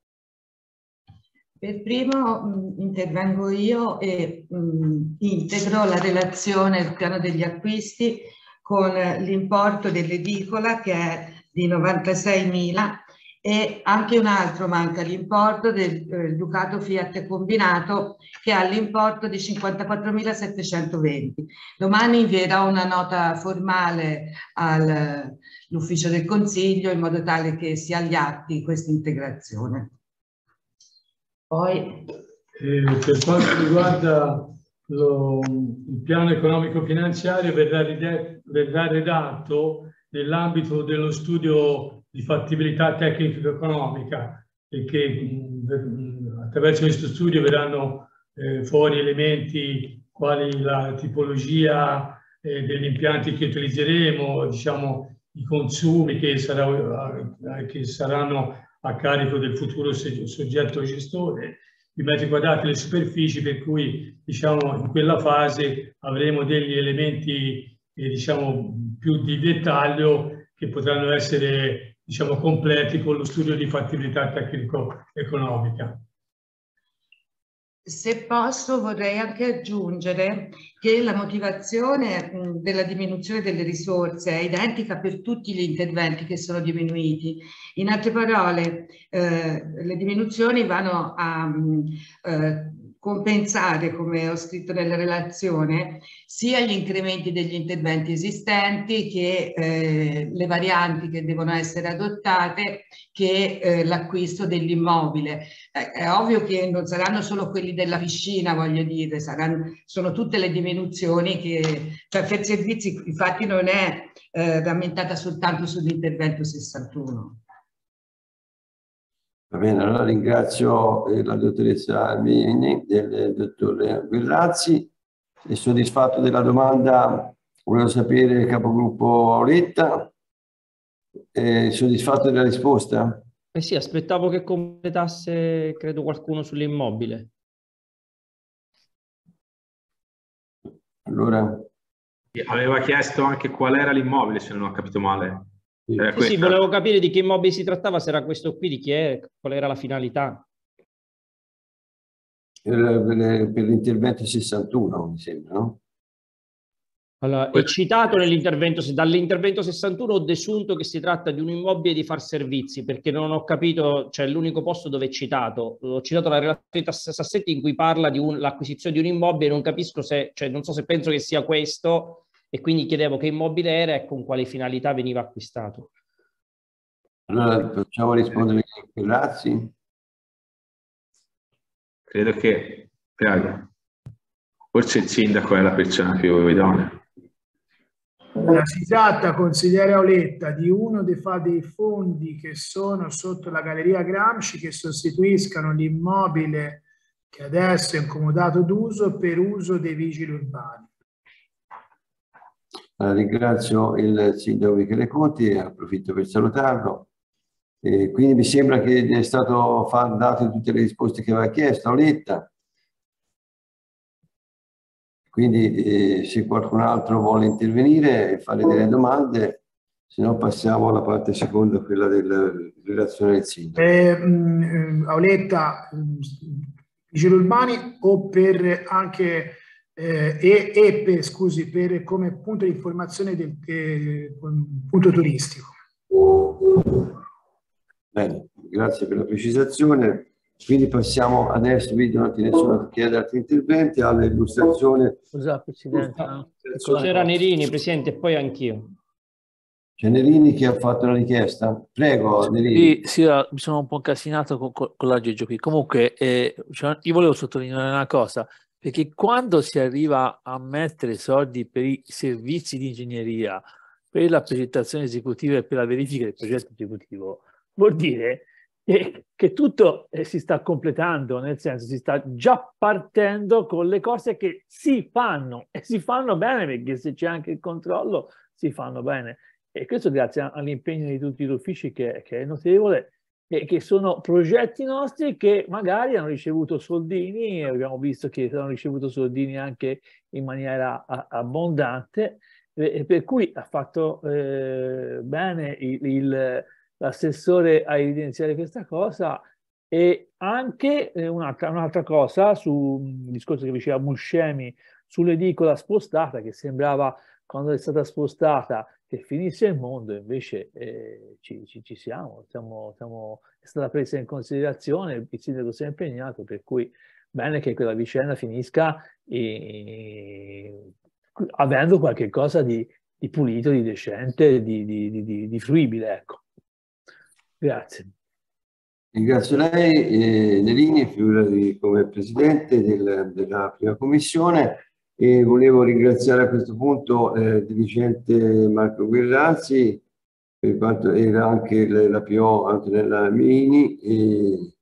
Per primo mh, intervengo io e mh, integro la relazione del piano degli acquisti con l'importo dell'edicola che è di 96.000 e anche un altro manca l'importo del eh, Ducato Fiat combinato che ha l'importo di 54.720. Domani invierò una nota formale all'ufficio del Consiglio in modo tale che sia agli atti questa integrazione. Poi... Eh, per quanto riguarda lo, il piano economico finanziario verrà, verrà redatto nell'ambito dello studio di fattibilità tecnico-economica e che attraverso questo studio verranno eh, fuori elementi quali la tipologia eh, degli impianti che utilizzeremo, diciamo i consumi che, sarà, eh, che saranno a carico del futuro soggetto gestore, i metri quadrati, le superfici, per cui diciamo in quella fase avremo degli elementi eh, diciamo più di dettaglio che potranno essere diciamo completi con lo studio di fattibilità tecnico-economica. Se posso vorrei anche aggiungere che la motivazione della diminuzione delle risorse è identica per tutti gli interventi che sono diminuiti. In altre parole, eh, le diminuzioni vanno a eh, compensare, come ho scritto nella relazione, sia gli incrementi degli interventi esistenti che eh, le varianti che devono essere adottate che eh, l'acquisto dell'immobile. Eh, è ovvio che non saranno solo quelli della piscina, voglio dire, saranno, sono tutte le diminuzioni che, cioè per servizi infatti non è eh, rammentata soltanto sull'intervento 61. Va bene, allora ringrazio eh, la dottoressa Armini e il dottor Guerrazzi. È soddisfatto della domanda? Volevo sapere il capogruppo Letta. È soddisfatto della risposta? Eh sì, aspettavo che completasse, credo, qualcuno sull'immobile. Allora... Aveva chiesto anche qual era l'immobile, se non ho capito male. Sì, sì, volevo capire di che immobile si trattava, se era questo qui, di chi è, qual era la finalità. Per, per l'intervento 61, mi sembra, no? Allora, è citato nell'intervento, dall'intervento 61 ho desunto che si tratta di un immobile di far servizi, perché non ho capito, cioè l'unico posto dove è citato. Ho citato la relazione Sassetti in cui parla di l'acquisizione di un immobile, non capisco se, cioè non so se penso che sia questo, e quindi chiedevo che immobile era e con quale finalità veniva acquistato. Allora facciamo rispondere ai Razzi. Credo che prego. forse il sindaco è la persona più idonea. Si tratta, consigliere Auletta, di uno dei, dei fondi che sono sotto la Galleria Gramsci che sostituiscano l'immobile che adesso è incomodato d'uso per uso dei vigili urbani. Ringrazio il sindaco Michele Conti e approfitto per salutarlo. E quindi mi sembra che è stato dato tutte le risposte che aveva chiesto, Letta. Quindi eh, se qualcun altro vuole intervenire e fare delle domande, se no passiamo alla parte seconda, quella della relazione del sindaco. Eh, mh, Auletta, vigili urbani o per anche eh, e, e per, scusi, per, come punto di informazione del eh, punto turistico. Bene, grazie per la precisazione. Quindi passiamo adesso, vedo non nessuno chiede altri interventi, all'illustrazione. Scusa, Presidente. C'era Nerini, Presidente, e poi anch'io. C'è Nerini che ha fatto una richiesta? Prego, Nerini. Sì, sì mi sono un po' incasinato con, con, con l'aggeggio qui. Comunque, eh, cioè, io volevo sottolineare una cosa. Perché quando si arriva a mettere soldi per i servizi di ingegneria, per la presentazione esecutiva e per la verifica del progetto esecutivo, vuol dire che, che tutto eh, si sta completando, nel senso si sta già partendo con le cose che si fanno e si fanno bene perché se c'è anche il controllo si fanno bene. E questo grazie all'impegno di tutti gli uffici che, che è notevole eh, che sono progetti nostri che magari hanno ricevuto soldini, abbiamo visto che hanno ricevuto soldini anche in maniera abbondante, e per cui ha fatto eh, bene l'assessore a evidenziare questa cosa e anche eh, un'altra, un'altra cosa sul discorso che diceva Muscemi sull'edicola spostata che sembrava quando è stata spostata che finisse il mondo, invece eh, ci, ci, ci siamo, siamo, siamo, è stata presa in considerazione, il sindaco si è impegnato, per cui bene che quella vicenda finisca e, avendo qualche cosa di, di pulito, di decente, di, di, di, di fruibile. Ecco. Grazie. Ringrazio lei, eh, Nerini, figurati come Presidente del, della prima Commissione e volevo ringraziare a questo punto eh, il dirigente Marco Guerrazzi, per quanto era anche la PO Antonella Mini e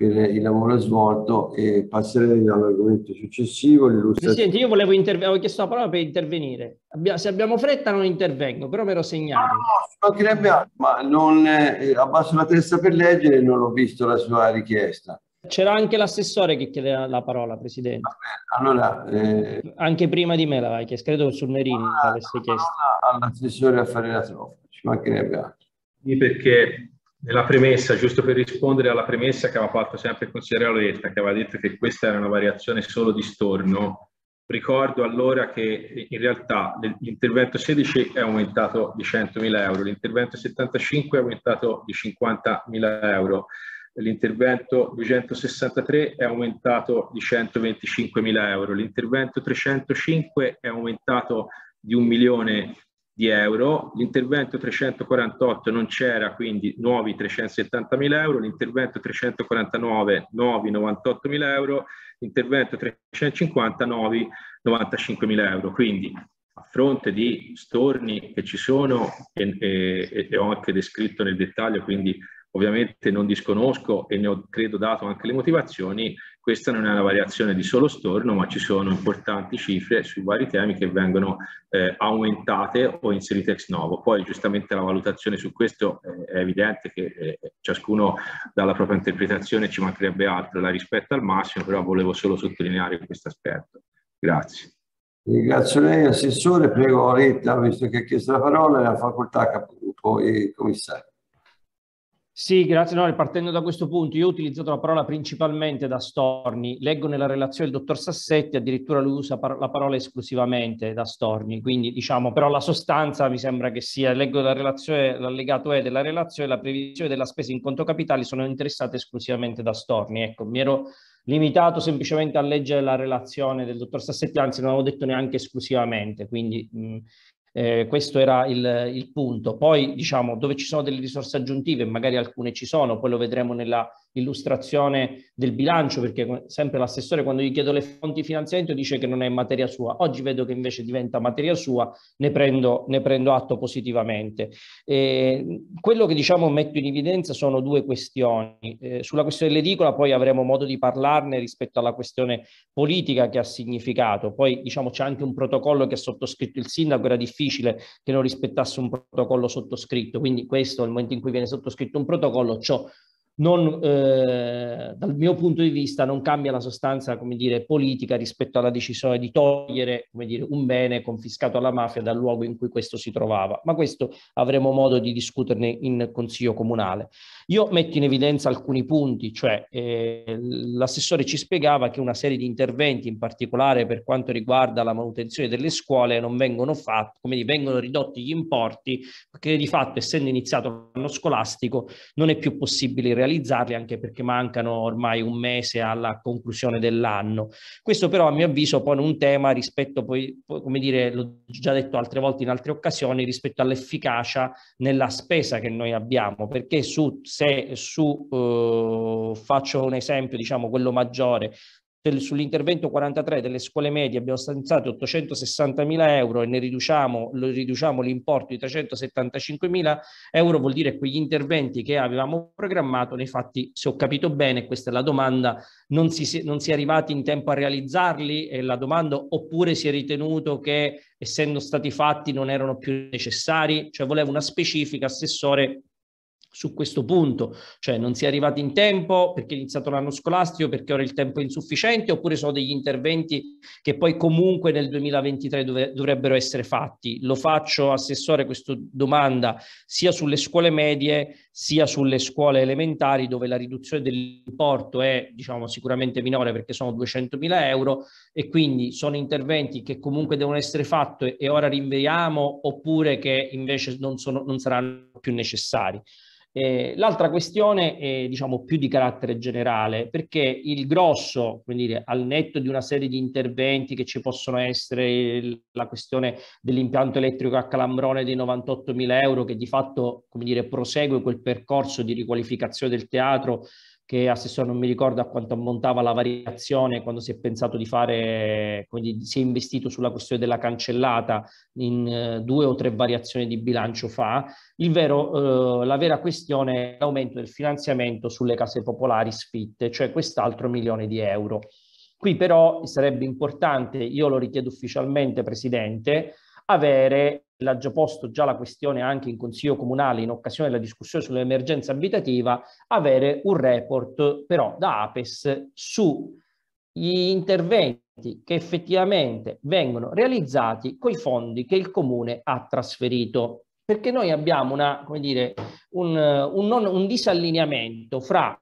per il lavoro svolto e passerei all'argomento successivo. Presidente, io volevo intervenire, avevo chiesto la parola per intervenire. Abbia, se abbiamo fretta non intervengo, però me l'ho segnato. No, no, mancherebbe, ma non eh, abbasso la testa per leggere non ho visto la sua richiesta. C'era anche l'assessore che chiedeva la parola, Presidente. Allora, eh, anche prima di me l'aveva chiesto, credo sul Merini l'avesse chiesto. All'assessore a fare la troffa, ci mancherebbe altro. Perché nella premessa, giusto per rispondere alla premessa che aveva fatto sempre il consigliere Loretta, che aveva detto che questa era una variazione solo di storno, ricordo allora che in realtà l'intervento 16 è aumentato di 100.000 euro, l'intervento 75 è aumentato di 50.000 euro, l'intervento 263 è aumentato di 125.000 euro, l'intervento 305 è aumentato di un milione di euro, l'intervento 348 non c'era, quindi nuovi 370.000 euro, l'intervento 349 nuovi 98.000 euro, l'intervento 350 nuovi 95.000 euro. Quindi a fronte di storni che ci sono e, e, e ho anche descritto nel dettaglio, quindi ovviamente non disconosco e ne ho credo dato anche le motivazioni, questa non è una variazione di solo storno, ma ci sono importanti cifre sui vari temi che vengono eh, aumentate o inserite ex novo. Poi giustamente la valutazione su questo eh, è evidente che eh, ciascuno dalla propria interpretazione ci mancherebbe altro, la rispetta al massimo, però volevo solo sottolineare questo aspetto. Grazie. Ringrazio lei, Assessore. Prego Oretta, visto che ha chiesto la parola, la facoltà Caputo e Commissario. Sì, grazie. No, partendo da questo punto, io ho utilizzato la parola principalmente da Storni. Leggo nella relazione del dottor Sassetti, addirittura lui usa par- la parola esclusivamente da Storni. Quindi, diciamo, però la sostanza mi sembra che sia, leggo la relazione, l'allegato E della relazione, la previsione della spesa in conto capitali sono interessate esclusivamente da Storni. Ecco, mi ero limitato semplicemente a leggere la relazione del dottor Sassetti, anzi non avevo detto neanche esclusivamente, quindi mh, eh, questo era il, il, punto. Poi, diciamo, dove ci sono delle risorse aggiuntive, magari alcune ci sono, poi lo vedremo nella illustrazione del bilancio, perché sempre l'assessore quando gli chiedo le fonti di finanziamento dice che non è materia sua. Oggi vedo che invece diventa materia sua, ne prendo, ne prendo atto positivamente. Eh, quello che diciamo metto in evidenza sono due questioni. Eh, sulla questione dell'edicola poi avremo modo di parlarne rispetto alla questione politica che ha significato. Poi diciamo c'è anche un protocollo che ha sottoscritto il sindaco, era difficile che non rispettasse un protocollo sottoscritto, quindi questo nel momento in cui viene sottoscritto un protocollo, ciò non, eh, dal mio punto di vista non cambia la sostanza come dire, politica rispetto alla decisione di togliere come dire, un bene confiscato alla mafia dal luogo in cui questo si trovava, ma questo avremo modo di discuterne in Consiglio Comunale. Io metto in evidenza alcuni punti, cioè eh, l'assessore ci spiegava che una serie di interventi, in particolare per quanto riguarda la manutenzione delle scuole, non vengono fatti, come dire, vengono ridotti gli importi, perché di fatto essendo iniziato l'anno scolastico non è più possibile realizzare realizzarli anche perché mancano ormai un mese alla conclusione dell'anno. Questo però a mio avviso pone un tema rispetto poi, come dire, l'ho già detto altre volte in altre occasioni, rispetto all'efficacia nella spesa che noi abbiamo, perché su, se su, eh, faccio un esempio, diciamo quello maggiore, sull'intervento 43 delle scuole medie abbiamo stanziato 860 mila euro e ne riduciamo, riduciamo l'importo di 375 mila euro, vuol dire che quegli interventi che avevamo programmato, nei fatti, se ho capito bene, questa è la domanda, non si, non si è arrivati in tempo a realizzarli, è la domanda, oppure si è ritenuto che essendo stati fatti non erano più necessari? Cioè volevo una specifica, Assessore, su questo punto, cioè non si è arrivati in tempo perché è iniziato l'anno scolastico, perché ora il tempo è insufficiente, oppure sono degli interventi che poi comunque nel 2023 dov- dovrebbero essere fatti. Lo faccio, Assessore, questa domanda sia sulle scuole medie sia sulle scuole elementari dove la riduzione dell'importo è diciamo, sicuramente minore perché sono 200 mila euro e quindi sono interventi che comunque devono essere fatti e ora rinveiamo oppure che invece non, sono, non saranno più necessari. Eh, l'altra questione è diciamo più di carattere generale perché il grosso, dire, al netto di una serie di interventi che ci possono essere, la questione dell'impianto elettrico a Calambrone dei 98 mila euro che di fatto, dire, prosegue quel percorso di riqualificazione del teatro che assessore non mi ricordo a quanto ammontava la variazione quando si è pensato di fare, quindi si è investito sulla questione della cancellata in eh, due o tre variazioni di bilancio fa. Il vero, eh, la vera questione è l'aumento del finanziamento sulle case popolari sfitte, cioè quest'altro milione di euro. Qui però sarebbe importante, io lo richiedo ufficialmente Presidente, avere, l'ha già posto già la questione anche in Consiglio Comunale in occasione della discussione sull'emergenza abitativa, avere un report però da APES sugli interventi che effettivamente vengono realizzati con i fondi che il Comune ha trasferito. Perché noi abbiamo una, come dire, un, un, non, un disallineamento fra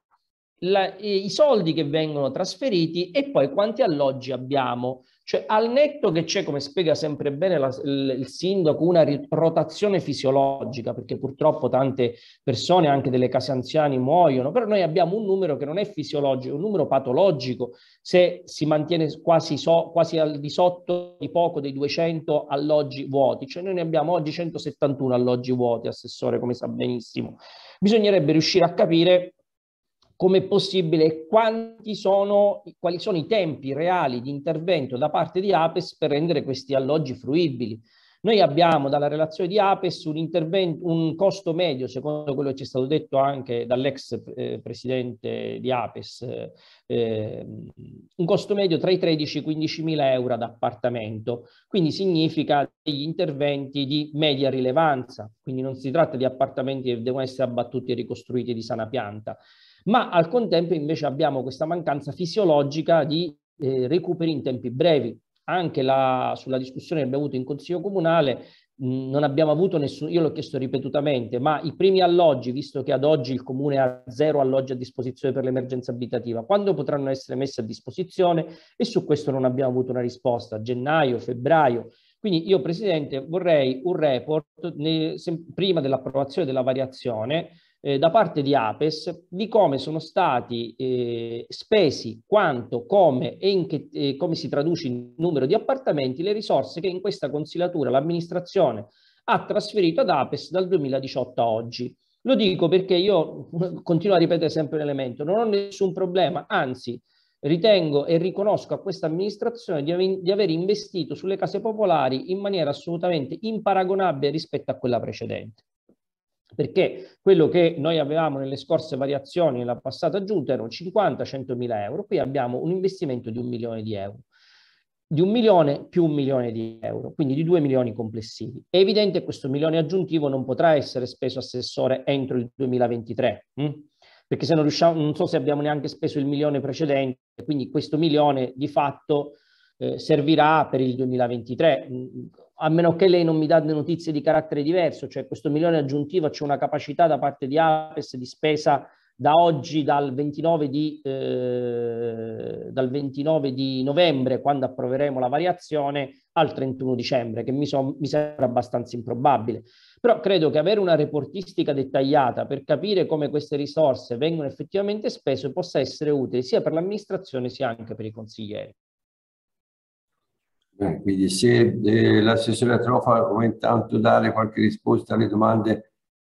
la, i soldi che vengono trasferiti e poi quanti alloggi abbiamo. Cioè al netto che c'è, come spiega sempre bene la, il, il, sindaco, una rotazione fisiologica, perché purtroppo tante persone, anche delle case anziane, muoiono, però noi abbiamo un numero che non è fisiologico, un numero patologico, se si mantiene quasi, so, quasi al di sotto di poco dei 200 alloggi vuoti, cioè noi ne abbiamo oggi 171 alloggi vuoti, assessore, come sa benissimo. Bisognerebbe riuscire a capire come è possibile quanti sono, quali sono i tempi reali di intervento da parte di APES per rendere questi alloggi fruibili. Noi abbiamo dalla relazione di APES un, un costo medio, secondo quello che ci è stato detto anche dall'ex eh, presidente di APES, eh, un costo medio tra i 13 e i 15 mila euro ad appartamento. Quindi significa degli interventi di media rilevanza, quindi non si tratta di appartamenti che devono essere abbattuti e ricostruiti di sana pianta ma al contempo invece abbiamo questa mancanza fisiologica di eh, recuperi in tempi brevi. Anche la, sulla discussione che abbiamo avuto in Consiglio Comunale mh, non abbiamo avuto nessuno, io l'ho chiesto ripetutamente, ma i primi alloggi, visto che ad oggi il Comune ha zero alloggi a disposizione per l'emergenza abitativa, quando potranno essere messi a disposizione? E su questo non abbiamo avuto una risposta, gennaio, febbraio. Quindi io Presidente vorrei un report ne, se, prima dell'approvazione della variazione eh, da parte di Apes di come sono stati eh, spesi, quanto, come e che, eh, come si traduce in numero di appartamenti le risorse che in questa consigliatura l'amministrazione ha trasferito ad Apes dal 2018 a oggi. Lo dico perché io continuo a ripetere sempre l'elemento, non ho nessun problema, anzi ritengo e riconosco a questa amministrazione di, di aver investito sulle case popolari in maniera assolutamente imparagonabile rispetto a quella precedente perché quello che noi avevamo nelle scorse variazioni nella passata giunta erano 50-100 mila euro, qui abbiamo un investimento di un milione di euro, di un milione più un milione di euro, quindi di due milioni complessivi. È evidente che questo milione aggiuntivo non potrà essere speso assessore entro il 2023, hm? perché se non riusciamo, non so se abbiamo neanche speso il milione precedente, quindi questo milione di fatto eh, servirà per il 2023 a meno che lei non mi dà notizie di carattere diverso, cioè questo milione aggiuntivo c'è una capacità da parte di Apes di spesa da oggi, dal 29 di, eh, dal 29 di novembre, quando approveremo la variazione, al 31 dicembre, che mi, so, mi sembra abbastanza improbabile. Però credo che avere una reportistica dettagliata per capire come queste risorse vengono effettivamente spese possa essere utile sia per l'amministrazione sia anche per i consiglieri. Eh, quindi se eh, l'assessore Trofa vuole intanto dare qualche risposta alle domande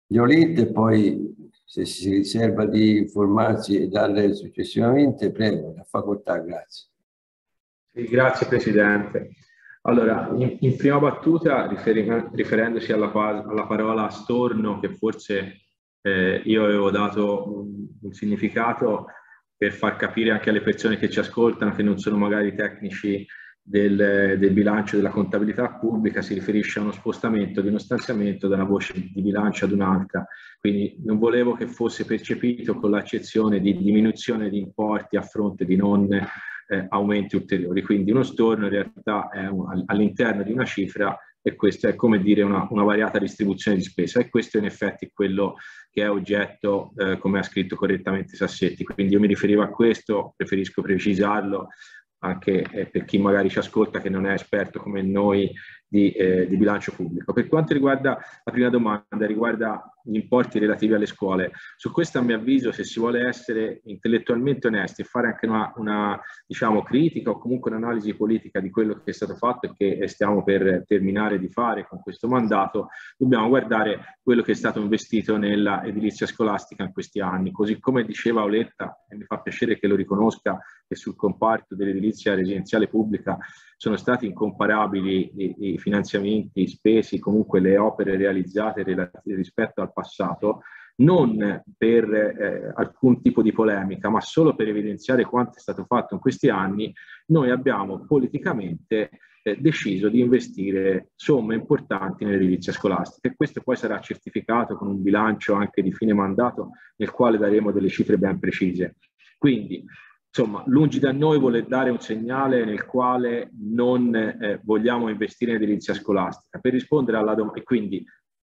di Olette, poi se si riserva di informarsi e darle successivamente, prego, la facoltà, grazie. Sì, grazie Presidente. Allora, in, in prima battuta, riferendosi alla, alla, parola storno, che forse eh, io avevo dato un, un significato per far capire anche alle persone che ci ascoltano, che non sono magari tecnici del, del, bilancio della contabilità pubblica si riferisce a uno spostamento di uno stanziamento da una voce di bilancio ad un'altra, quindi non volevo che fosse percepito con l'accezione di diminuzione di importi a fronte di non eh, aumenti ulteriori, quindi uno storno in realtà è un, all'interno di una cifra e questa è come dire una, una, variata distribuzione di spesa. E questo in effetti è quello che è oggetto, eh, come ha scritto correttamente Sassetti, quindi io mi riferivo a questo, preferisco precisarlo anche eh, per chi magari ci ascolta che non è esperto come noi di, eh, di, bilancio pubblico. Per quanto riguarda la prima domanda, riguarda gli importi relativi alle scuole, su questo a mio avviso se si vuole essere intellettualmente onesti e fare anche una, una diciamo, critica o comunque un'analisi politica di quello che è stato fatto e che stiamo per terminare di fare con questo mandato, dobbiamo guardare quello che è stato investito nella edilizia scolastica in questi anni, così come diceva Oletta, e mi fa piacere che lo riconosca, che sul comparto dell'edilizia residenziale pubblica sono stati incomparabili i, i finanziamenti spesi, comunque le opere realizzate rispetto al passato, non per eh, alcun tipo di polemica, ma solo per evidenziare quanto è stato fatto in questi anni, noi abbiamo politicamente eh, deciso di investire somme importanti nell'edilizia scolastica e questo poi sarà certificato con un bilancio anche di fine mandato nel quale daremo delle cifre ben precise. Quindi insomma, lungi da noi voler dare un segnale nel quale non eh, vogliamo investire in edilizia scolastica. Per rispondere alla domanda, e quindi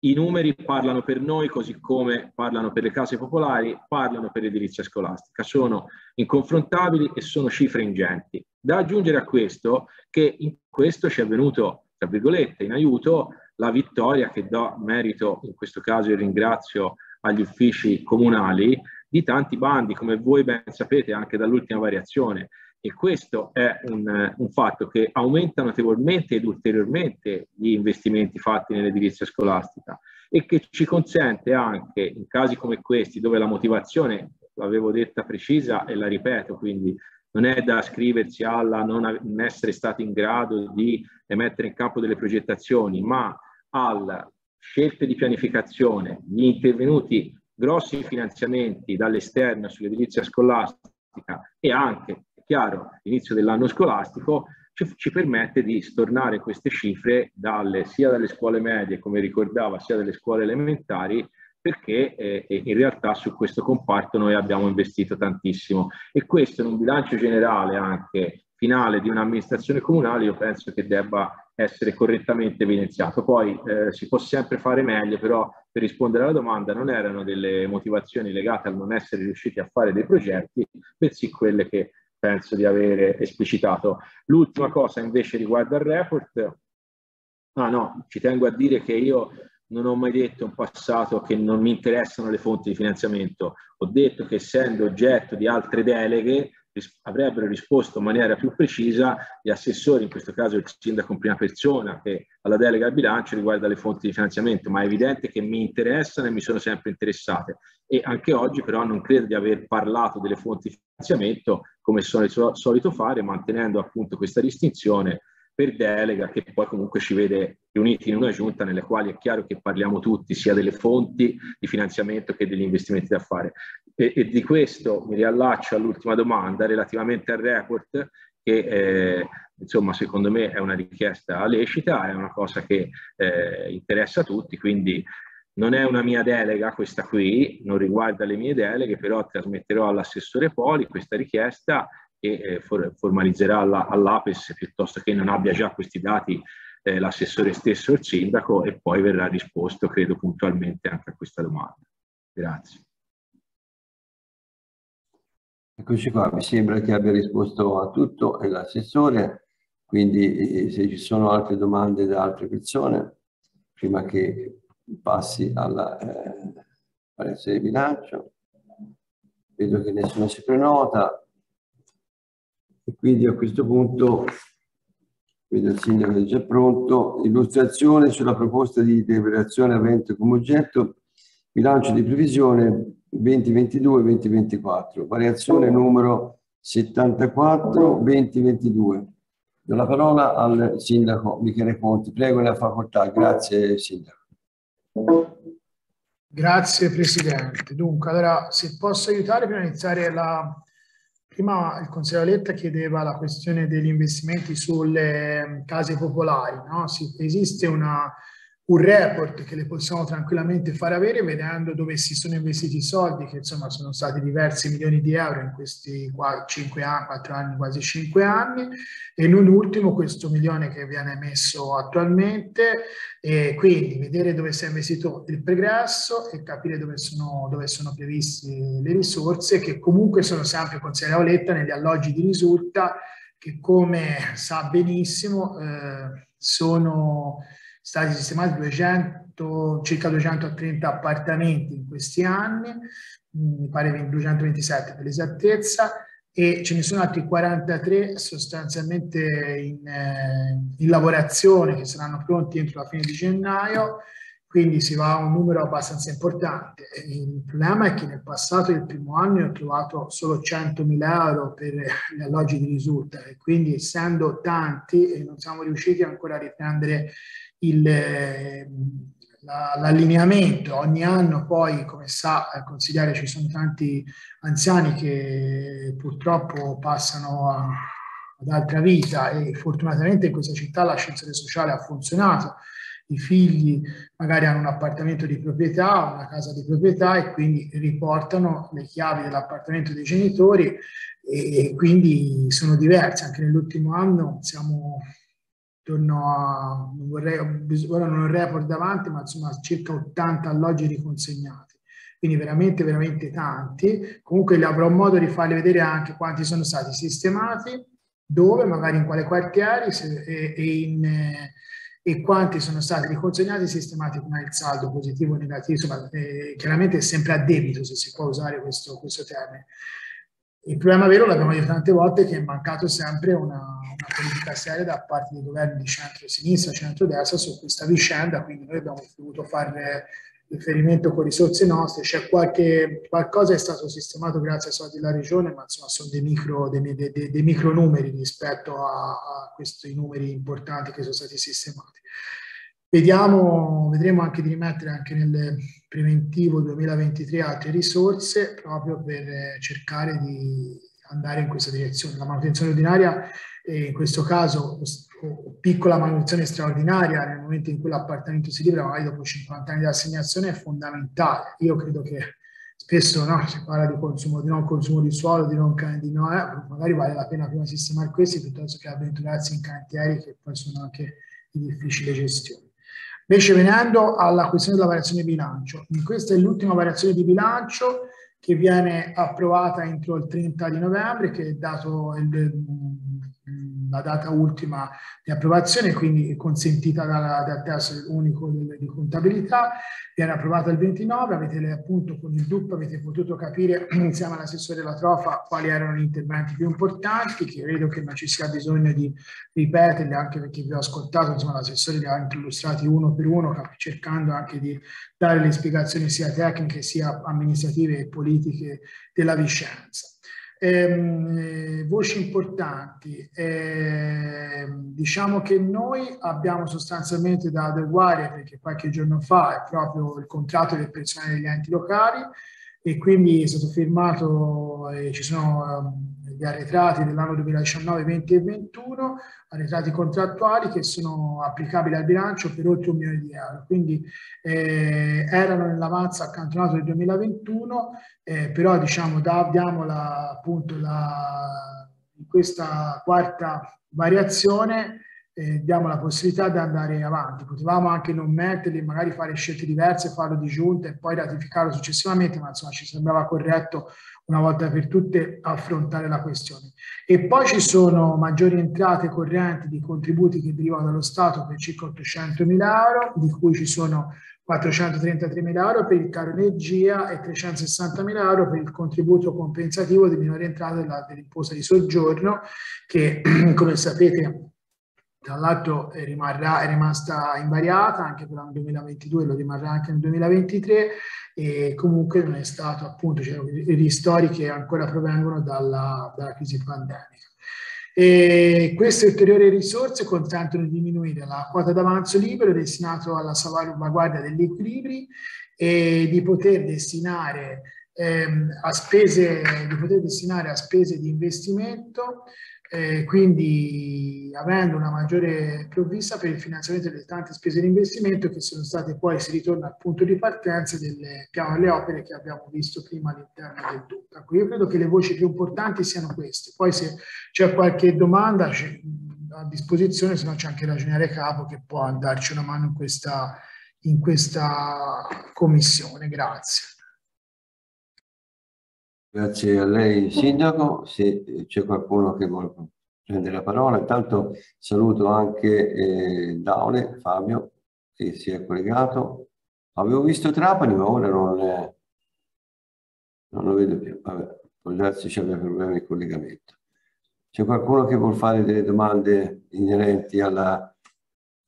i numeri parlano per noi così come parlano per le case popolari, parlano per l'edilizia scolastica, sono inconfrontabili e sono cifre ingenti. Da aggiungere a questo che in questo ci è venuto, tra virgolette, in aiuto la vittoria che do merito, in questo caso io ringrazio agli uffici comunali, di tanti bandi, come voi ben sapete anche dall'ultima variazione. E questo è un, un, fatto che aumenta notevolmente ed ulteriormente gli investimenti fatti nell'edilizia scolastica e che ci consente anche in casi come questi, dove la motivazione, l'avevo detta precisa e la ripeto, quindi non è da scriversi alla non essere stati in grado di mettere in campo delle progettazioni, ma al scelte di pianificazione, gli intervenuti grossi finanziamenti dall'esterno sull'edilizia scolastica e anche, chiaro, l'inizio dell'anno scolastico ci, ci, permette di stornare queste cifre dalle, sia dalle scuole medie, come ricordava, sia dalle scuole elementari, perché eh, in realtà su questo comparto noi abbiamo investito tantissimo e questo in un bilancio generale anche finale di un'amministrazione comunale io penso che debba essere correttamente evidenziato. Poi eh, si può sempre fare meglio, però per rispondere alla domanda non erano delle motivazioni legate al non essere riusciti a fare dei progetti, bensì quelle che penso di avere esplicitato. L'ultima cosa invece riguarda il report. Ah no, ci tengo a dire che io non ho mai detto in passato che non mi interessano le fonti di finanziamento. Ho detto che essendo oggetto di altre deleghe avrebbero risposto in maniera più precisa gli assessori, in questo caso il sindaco in prima persona, che alla delega al bilancio riguarda le fonti di finanziamento, ma è evidente che mi interessano e mi sono sempre interessate. E anche oggi però non credo di aver parlato delle fonti di finanziamento come sono il solito fare, mantenendo appunto questa distinzione per delega che poi comunque ci vede riuniti in una giunta nelle quali è chiaro che parliamo tutti sia delle fonti di finanziamento che degli investimenti da fare. E, e di questo mi riallaccio all'ultima domanda relativamente al report che eh, insomma secondo me è una richiesta lecita, è una cosa che eh, interessa tutti, quindi non è una mia delega questa qui, non riguarda le mie deleghe, però trasmetterò all'assessore Poli questa richiesta e eh, formalizzerà all'APES piuttosto che non abbia già questi dati eh, l'assessore stesso o il sindaco e poi verrà risposto, credo, puntualmente anche a questa domanda. Grazie. Eccoci qua, mi sembra che abbia risposto a tutto l'assessore, quindi eh, se ci sono altre domande da altre persone, prima che passi alla eh, di bilancio, vedo che nessuno si prenota, e quindi a questo punto, vedo il sindaco è già pronto, illustrazione sulla proposta di deliberazione avente come oggetto bilancio di previsione 2022-2024, variazione numero 74-2022. Do la parola al sindaco Michele Conti. Prego la facoltà. Grazie sindaco. Grazie Presidente. Dunque, allora, se posso aiutare per iniziare la prima il consigliere Letta chiedeva la questione degli investimenti sulle case popolari, no? esiste una, un report che le possiamo tranquillamente far avere vedendo dove si sono investiti i soldi, che insomma sono stati diversi milioni di euro in questi 5 anni, 4 anni, quasi 5 anni, e non ultimo questo milione che viene messo attualmente, e quindi vedere dove si è investito il pregresso e capire dove sono, dove sono previste le risorse, che comunque sono sempre, consigliere Oletta, negli alloggi di risulta, che come sa benissimo eh, sono stati sistemati 200, circa 230 appartamenti in questi anni, mm, mi pare 227 per l'esattezza, e ce ne sono altri 43 sostanzialmente in, eh, in, lavorazione che saranno pronti entro la fine di gennaio, quindi si va a un numero abbastanza importante. Il problema è che nel passato del primo anno ho trovato solo 100.000 euro per gli alloggi di risulta e quindi essendo tanti non siamo riusciti ancora a riprendere il, l'allineamento. Ogni anno poi, come sa eh, consigliare, ci sono tanti anziani che purtroppo passano a, ad altra vita e fortunatamente in questa città l'ascensore sociale ha funzionato. I figli magari hanno un appartamento di proprietà, una casa di proprietà e quindi riportano le chiavi dell'appartamento dei genitori e quindi sono diversi. Anche nell'ultimo anno siamo intorno a, non vorrei, ora non ho il report davanti, ma insomma circa 80 alloggi riconsegnati. Quindi veramente, veramente tanti. Comunque avrò modo di farli vedere anche quanti sono stati sistemati, dove, magari in quale quartieri se, e, e, in, e, quanti sono stati riconsegnati e sistemati con il saldo positivo o negativo. Insomma, eh, chiaramente è sempre a debito, se si può usare questo, questo termine. Il problema vero, l'abbiamo detto tante volte, che è mancato sempre una, una politica seria da parte dei governi di centro-sinistra, centro-destra su questa vicenda, quindi noi abbiamo dovuto fare riferimento con risorse nostre, c'è qualche, qualcosa è stato sistemato grazie ai soldi della regione, ma insomma sono dei micro, dei, dei, dei micro numeri rispetto a, a questi numeri importanti che sono stati sistemati. Vediamo, vedremo anche di rimettere anche nel preventivo 2023 altre risorse proprio per cercare di andare in questa direzione. La manutenzione ordinaria, eh, in questo caso piccola manutenzione straordinaria nel momento in cui l'appartamento si libera, magari dopo 50 anni di assegnazione, è fondamentale. Io credo che spesso no, si parla di consumo di non consumo di suolo, di non di no, eh, magari vale la pena prima sistemare questi piuttosto che avventurarsi in cantieri che poi sono anche di difficile gestione. Invece venendo alla questione della variazione di bilancio, questa è l'ultima variazione di bilancio che viene approvata entro il 30 di novembre, che è dato il, la data ultima di approvazione, quindi consentita dalla, dal testo unico di, di contabilità, viene approvata il 29, avete appunto con il DUP avete potuto capire insieme all'assessore della Trofa quali erano gli interventi più importanti, che credo che non ci sia bisogno di ripeterli anche perché vi ho ascoltato, insomma l'assessore li ha anche illustrati uno per uno, cercando anche di dare le spiegazioni sia tecniche sia amministrative e politiche della Vicenza. Eh, voci importanti. Eh, diciamo che noi abbiamo sostanzialmente da adeguare, perché qualche giorno fa è proprio il contratto del personale degli enti locali e quindi è stato firmato e ci sono um, gli arretrati dell'anno 2019, 20 e 21, arretrati contrattuali che sono applicabili al bilancio per oltre un milione di euro. Quindi eh, erano nell'avanzo accantonato del 2021, eh, però diciamo da, diamo la, appunto la, in questa quarta variazione eh, diamo la possibilità di andare avanti. Potevamo anche non metterli, magari fare scelte diverse, farlo di giunta e poi ratificarlo successivamente, ma insomma ci sembrava corretto una volta per tutte affrontare la questione. E poi ci sono maggiori entrate correnti di contributi che derivano dallo Stato per circa 800 mila euro, di cui ci sono 433 mila euro per il caro energia e 360 mila euro per il contributo compensativo di minore entrata dell'imposta di soggiorno che come sapete tra l'altro è, rimasta invariata anche per l'anno 2022, lo rimarrà anche nel 2023 e comunque non è stato appunto, cioè, i ristori che ancora provengono dalla, dalla crisi pandemica. E queste ulteriori risorse consentono di diminuire la quota d'avanzo libero destinato alla salvaguardia degli equilibri e di poter destinare ehm, a spese, li potete destinare a spese di investimento, eh, quindi avendo una maggiore provvista per il finanziamento delle tante spese di investimento che sono state poi, si ritorna al punto di partenza del delle opere che abbiamo visto prima all'interno del DUC. Ecco, io credo che le voci più importanti siano queste, poi se c'è qualche domanda a disposizione, se no c'è anche ragioniere capo che può darci una mano in questa, in questa commissione. Grazie. Grazie a lei Sindaco, se c'è qualcuno che vuole prendere la parola. Intanto saluto anche eh, Daule, Fabio, che si è collegato. Avevo visto Trapani, ma ora non, eh, non lo vedo più. Vabbè, può darsi c'è problemi di collegamento. C'è qualcuno che vuole fare delle domande inerenti alla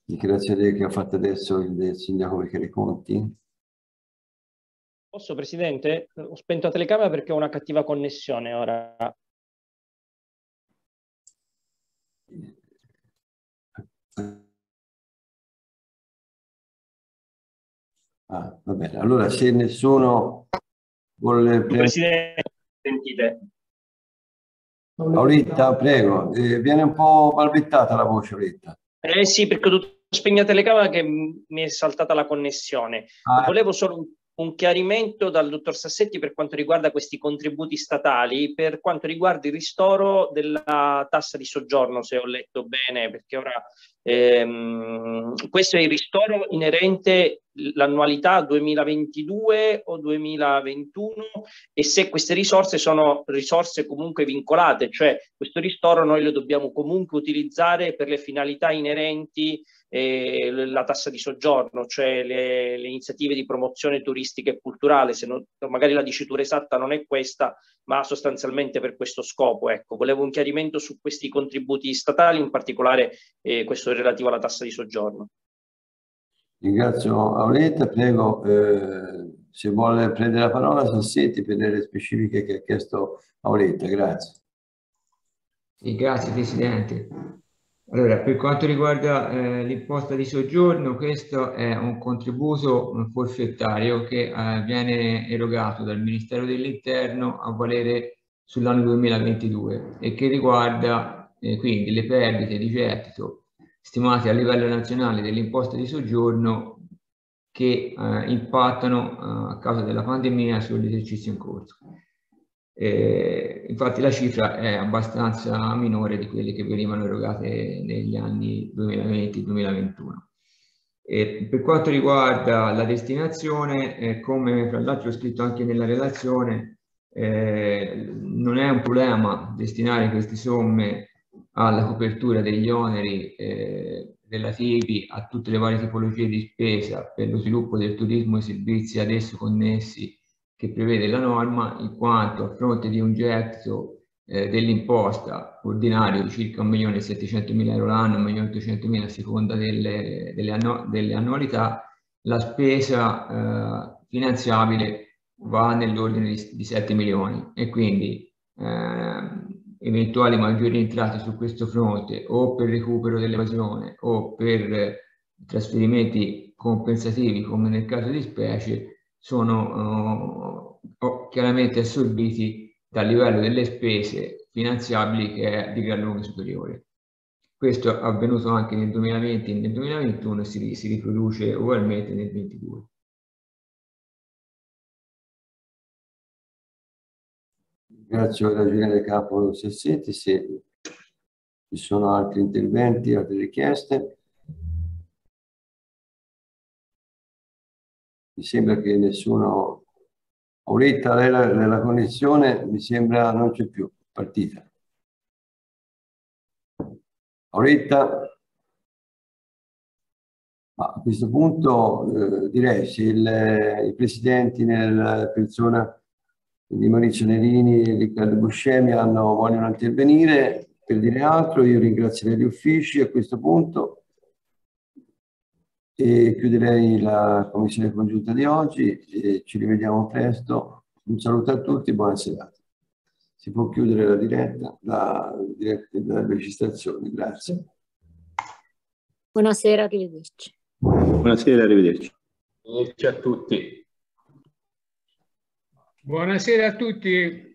dichiarazione che ha fatto adesso il Sindaco Michele Conti? Posso, Presidente? Ho spento la telecamera perché ho una cattiva connessione ora. Ah, va bene, allora se nessuno vuole... Presidente, sentite. Auretta, prego, eh, viene un po' balbettata la voce, Auretta. Eh sì, perché ho dovuto spegnere la telecamera che mi è saltata la connessione. Ah. Volevo solo un chiarimento dal dottor Sassetti per quanto riguarda questi contributi statali, per quanto riguarda il ristoro della tassa di soggiorno, se ho letto bene, perché ora ehm, questo è il ristoro inerente l'annualità 2022 o 2021 e se queste risorse sono risorse comunque vincolate, cioè questo ristoro noi lo dobbiamo comunque utilizzare per le finalità inerenti eh, la tassa di soggiorno, cioè le, le, iniziative di promozione turistica e culturale, se non, magari la dicitura esatta non è questa, ma sostanzialmente per questo scopo. Ecco, volevo un chiarimento su questi contributi statali, in particolare eh, questo relativo alla tassa di soggiorno. Ringrazio Auletta, prego eh, se vuole prendere la parola Sassetti per le specifiche che ha chiesto Auletta, grazie. Sì, grazie Presidente. Allora, per quanto riguarda eh, l'imposta di soggiorno, questo è un contributo forfettario che eh, viene erogato dal Ministero dell'Interno a valere sull'anno 2022 e che riguarda eh, quindi le perdite di gettito stimate a livello nazionale dell'imposta di soggiorno che eh, impattano eh, a causa della pandemia sull'esercizio in corso. Eh, infatti la cifra è abbastanza minore di quelle che venivano erogate negli anni 2020-2021. per quanto riguarda la destinazione, eh, come fra l'altro ho scritto anche nella relazione, eh, non è un problema destinare queste somme alla copertura degli oneri eh, relativi a tutte le varie tipologie di spesa per lo sviluppo del turismo e servizi ad esso connessi che prevede la norma, in quanto a fronte di un gettito eh, dell'imposta ordinario di circa 1.700.000 euro l'anno, 1.800.000 a seconda delle, delle, annu delle, annualità, la spesa eh, finanziabile va nell'ordine di, di, 7 milioni. E quindi eh, eventuali maggiori entrate su questo fronte o per recupero dell'evasione o per trasferimenti compensativi come nel caso di specie sono uh, chiaramente assorbiti dal livello delle spese finanziabili che è di gran lunga superiore. Questo è avvenuto anche nel 2020 e nel 2021 e si, si riproduce ugualmente nel 2022. Grazie al ragioniere capo Sassetti. Se ci sono altri interventi, altre richieste. Mi sembra che nessuno... Auretta, lei la, la connessione mi sembra non c'è più, partita. Auretta, a questo punto eh, direi se il, i presidenti nella persona di Maurizio Nerini e Riccardo Buscemi hanno, vogliono intervenire per dire altro, io ringrazierei gli uffici a questo punto e chiuderei la commissione congiunta di oggi e ci rivediamo presto. Un saluto a tutti, buona serata. Si può chiudere la diretta, la diretta della registrazione. Grazie. Buonasera, arrivederci. Buonasera, arrivederci. Arrivederci a tutti. Buonasera a tutti.